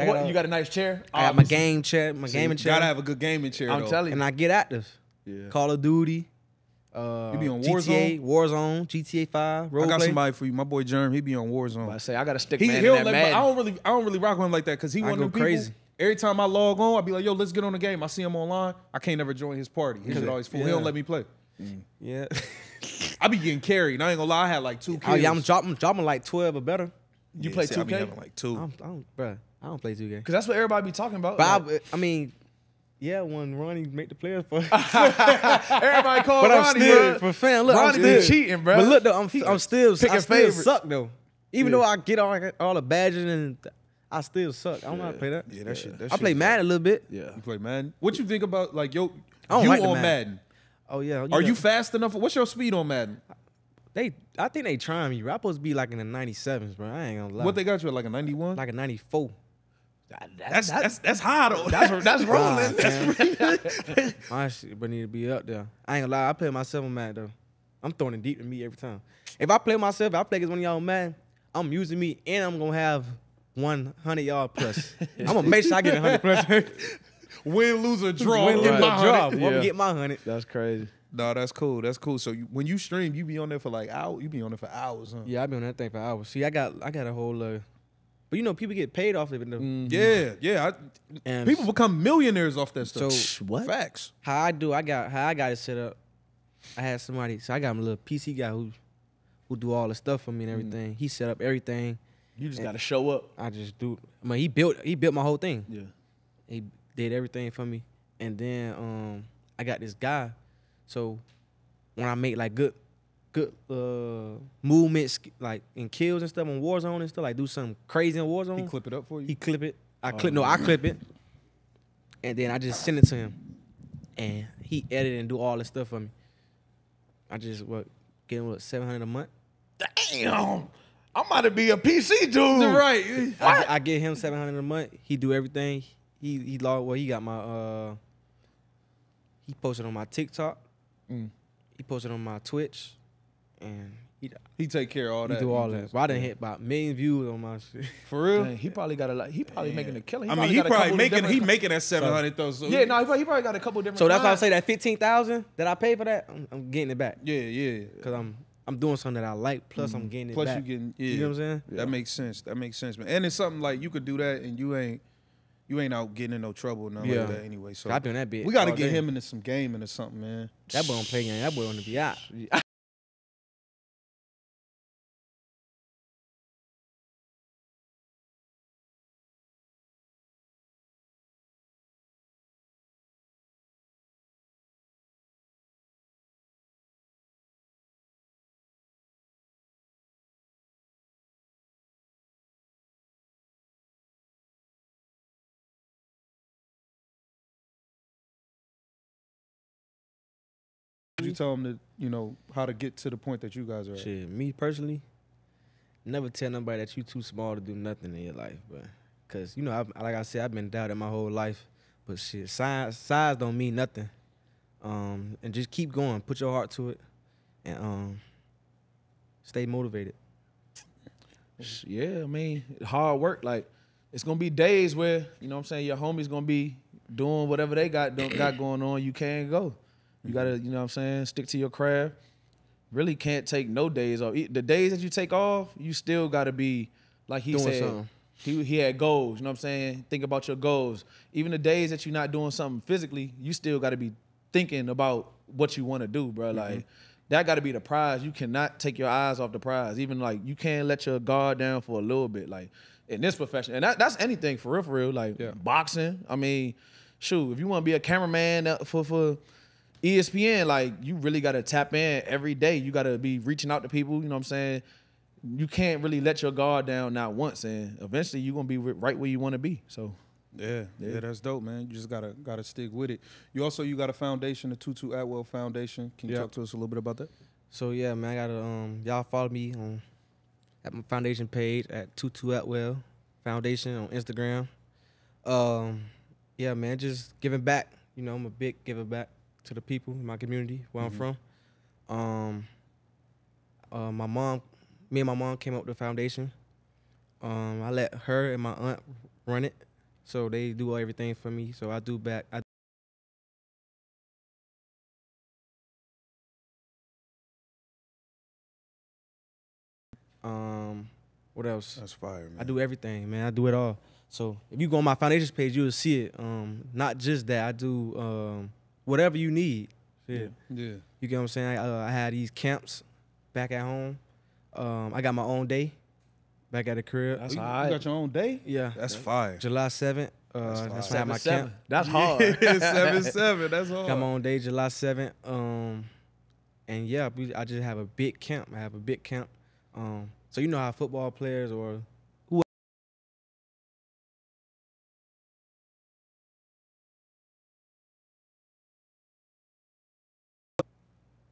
I What, got, you got a nice chair? I got my game chair, my gaming You chair, gotta have a good gaming chair. I'm though. telling you. and I get active. Yeah. Call of Duty. Uh, You be on GTA, Warzone, GTA Five, I got play. somebody for you. My boy Germ, he be on Warzone. I say I got a stick He man he'll in let that me, I don't really I don't really rock with him like that because he I one of go them people. crazy. Every time I log on, I be like, "Yo, let's get on the game." I see him online. I can't ever join his party. He shit always full. He Yeah. don't let me play. Yeah. I be getting carried. I ain't gonna lie. I had like two kills. oh yeah, I'm dropping dropping like twelve or better. You play see, I be 2K? having like two. I'm, I don't, bruh, I don't play 2K. Cause that's what everybody be talking about. But like, I, I mean, yeah, when Ronnie make the players for. everybody called But I'm Ronnie, still bro. for fan. Look, Ronnie I'm been still cheating, bro. But look, though, I'm, I'm still picking I still favorites. suck though. Even Yeah. though I get all all the badges and I still suck. I don't know how to play that. yeah, that shit. That I shit play is- Madden a little bit. Yeah. You play Madden. What you think about like yo? I don't you like on Madden. Madden? Oh yeah. Are know, you fast enough? What's your speed on Madden? They, I think they trying me. I'm supposed to be like in the 97s, bro. I ain't gonna lie. What they got you at like a ninety one? like a 94. That's that's that's high though. That's that's Nah, rolling. man. My shit, but need to be up there. I ain't gonna lie. I play myself on Madden though. I'm throwing it deep to me every time. If I play myself, if I play against one of y'all on Madden, I'm using me and I'm gonna have 100 yard plus. I'm gonna make sure I get 100 plus. Win, lose or draw. Win, get lose, my or draw. hundred. I'm gonna Yeah. get my 100. That's crazy. No, that's cool. That's cool. So you, when you stream, you be on there for like hours. You be on there for hours, huh? Yeah, I be on that thing for hours. See, I got I got a whole uh, but you know people get paid off of it though. Yeah, yeah. I, And people become millionaires off that stuff. So- What? Facts. how I do, I got how I got it set up. I had somebody, so I got my little PC guy who who do all the stuff for me and everything. He set up everything. You just gotta show up. I just do. I mean, he built he built my whole thing. Yeah. He did everything for me, and then um I got this guy. So when I make like good good uh movements like in kills and stuff on Warzone and stuff, like do something crazy in Warzone. He clip it up for you. He clip it. I clip no, I clip it, and then I just send it to him, and he edit and do all this stuff for me. I just what get him what seven hundred a month. Damn. I'm about to be a PC dude. right. I, I get him seven hundred a month. He do everything. He he log well. He got my uh. He posted on my TikTok. Mm. He posted on my Twitch, and he He take care of all he that. do all He that. just- But I didn't hit about million views on my shit. For real. Dang, he probably got a lot. He probably making a killing. I mean, he got a probably couple making he different- making that seven hundred though. So Yeah, no, he probably, he probably got a couple different. So that's why I clients. say that fifteen thousand that I paid for that. I'm, I'm getting it back. Yeah, yeah. Cause I'm I'm doing something that I like. Plus I'm mm-hmm. getting it. Plus back. you getting yeah. You know what I'm saying? That makes sense. That makes sense, man. And it's something like you could do that and you ain't you ain't out getting in no trouble or nothing Yeah. like that anyway. So I've been that bit. we got to all get day. him into some gaming or something, man. That boy don't play game. That boy on the be You tell them that you know how to get to the point that you guys are at. Shit, me personally, never tell nobody that you too small to do nothing in your life, but cause you know, I, like I said, I've been doubted my whole life, but shit, size size don't mean nothing. Um, and just keep going, put your heart to it, and um, stay motivated. Yeah, I mean, hard work. Like, it's gonna be days where you know what I'm saying your homies gonna be doing whatever they got got going on. You can't go. You gotta, you know what I'm saying, stick to your craft. Really can't take no days off. The days that you take off, you still gotta be like he Doing said. something. He, he had goals, you know what I'm saying? Think about your goals. Even the days that you're not doing something physically, you still gotta be thinking about what you wanna do, bro. Like, that got to be the prize. You cannot take your eyes off the prize. Even like you can't let your guard down for a little bit. Like in this profession, and that, that's anything for real, for real. Like Yeah. boxing. I mean, shoot, if you want to be a cameraman uh, for for ESPN, like you really got to tap in every day. You got to be reaching out to people. You know what I'm saying? You can't really let your guard down not once, and eventually you're gonna be right where you want to be. So Yeah, yeah, that's dope, man. You just gotta gotta stick with it. You also you got a foundation, the Tutu Atwell Foundation. Can you Yeah. talk to us a little bit about that? So yeah, man, I gotta um y'all follow me on at my foundation page at Tutu Atwell Foundation on Instagram. Um yeah, man, just giving back. You know, I'm a big giver back to the people in my community where I'm from. Um uh, my mom me and my mom came up with the foundation. Um I let her and my aunt run it. So they do everything for me. So I do back I um what else? That's fire, man. I do everything, man. I do it all. So if you go on my foundations page, you'll see it. Um, not just that, I do um, whatever you need. Shit. Yeah, You get what I'm saying? I, uh, I had these camps back at home. Um, I got my own day back at the crib. That's you, all you got your own day. yeah, That's fire. July 7th. Uh, That's that's, when I had my Seven, camp. That's hard. Yeah, seven seven. That's hard. Got my own day, July 7th. Um, and yeah, we, I just have a big camp. I have a big camp. Um, so you know how football players or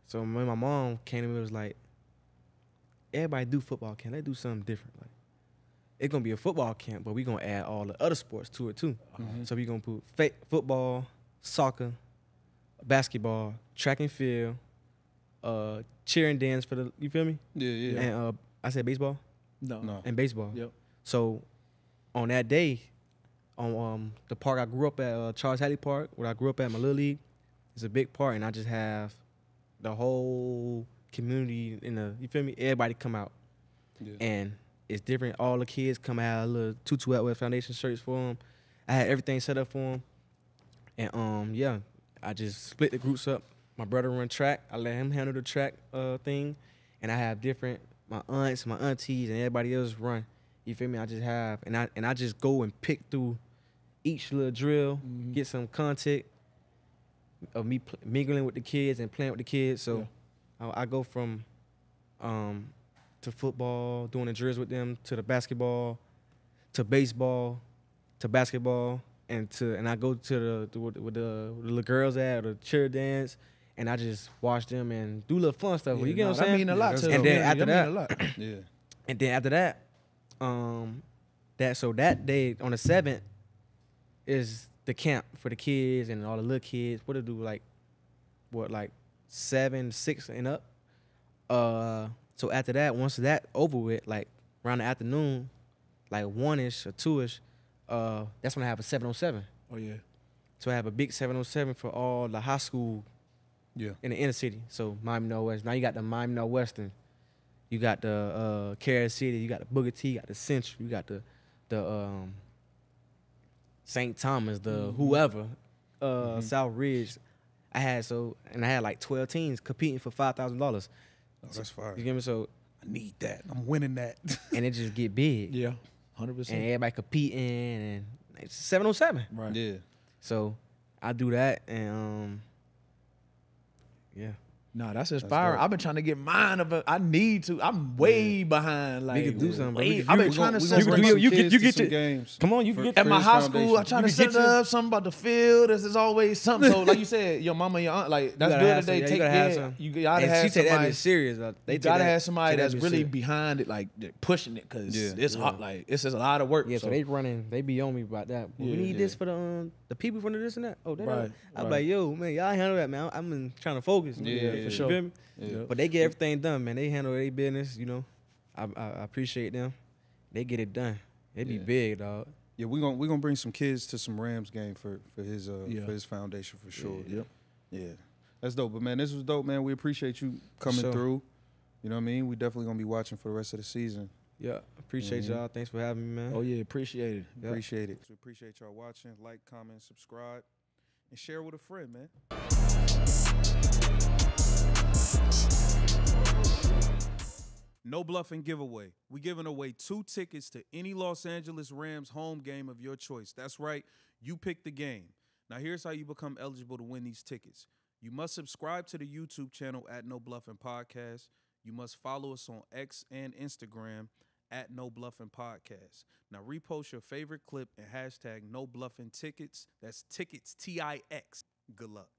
So when my mom came to me, it was like, everybody do football camp. They do something different. Like, it's gonna be a football camp, but we gonna add all the other sports to it too. So we gonna put fa- football, soccer, basketball, track and field, uh, cheer and dance for the. You feel me? Yeah, yeah. And uh, I said baseball no. No. and baseball. Yep. So on that day, on um, the park I grew up at, uh, Charles Hadley Park, where I grew up at my little league, it's a big park, and I just have the whole community in the. You feel me? Everybody come out, Yeah. and it's different. All the kids come out little Tutu Atwell Foundation shirts for them. I had everything set up for them, and um, yeah, I just split the groups up. My brother run track. I let him handle the track uh thing, and I have different my aunts, my aunties, and everybody else run. You feel me? I just have, and I and I just go and pick through each little drill, Mhm. get some content of me pl- mingling with the kids and playing with the kids. So I, I go from um to football, doing the drills with them, to the basketball, to baseball, to basketball, and to and I go to the to where the, the, the little girls at or the cheer dance, and I just watch them and do little fun stuff. you get no, what I'm saying? That mean a lot Yeah, to that's the And then after mean a lot. yeah. And then after that, um, that so that day on the seventh is the camp for the kids and all the little kids. What to do like, what like seven, six and up. Uh, so after that, once that over with, like around the afternoon, like one ish or two ish, uh, that's when I have a seven on seven. Oh yeah. So I have a big seven on seven for all the high school Yeah. in the inner city. So Miami Northwest. Now you got the Miami Northwestern. You got the uh Carol City, you got the Booker T, you got the Central, you got the the um St. Thomas, the whoever, uh Southridge. I had so and I had like twelve teams competing for five thousand dollars. Oh, that's fire. You get me? So I need that. I'm winning that. and it just get big. Yeah. Hundred And percent. everybody competing and it's seven on seven. Right. yeah. So I do that and um yeah. Nah, that's inspiring. I've been trying to get mine of a, I need to. I'm way behind. Like could do something. We way- I've been trying to we set gonna bring some- you- you you to get to- games. Come on, you for- can get at my high school, I try to set to- up something about the field. There's, there's always something. So like you said, your mama, your aunt, like that's good they yeah, take care. You gotta have she that somebody. serious. They gotta have somebody that's really behind it, like pushing it, cause it's hot. Like it's just a lot of work. Yeah, so, they running, they be on me about that. We need this for the um, the people from the this and that. Oh, that. Right, I'm like, yo, man, y'all handle that, man. I'm in, trying to focus. Yeah, yeah, for for sure. sure. me? Yeah. But they get everything done, man. They handle their business. You know, I, I, I appreciate them. They get it done. They be Yeah. big, dog. Yeah, we're gonna we're gonna bring some kids to some Rams game for for his uh Yeah. for his foundation for sure. Yep. Yeah. That's dope. But man, this was dope, man. We appreciate you coming Sure. through. You know what I mean? We definitely gonna be watching for the rest of the season. Yeah, appreciate Mhm. y'all. Thanks for having me, man. Oh yeah, appreciate it. Yeah. Appreciate it. We appreciate y'all watching. Like, comment, subscribe, and share with a friend, man. No Bluffin giveaway. We're giving away two tickets to any Los Angeles Rams home game of your choice. That's right, you pick the game. Now here's how you become eligible to win these tickets. You must subscribe to the YouTube channel at No Bluffin Podcast. You must follow us on X and Instagram at No Bluffin Podcast. Now repost your favorite clip and hashtag No Bluffin Tickets. That's tickets T I X. Good luck.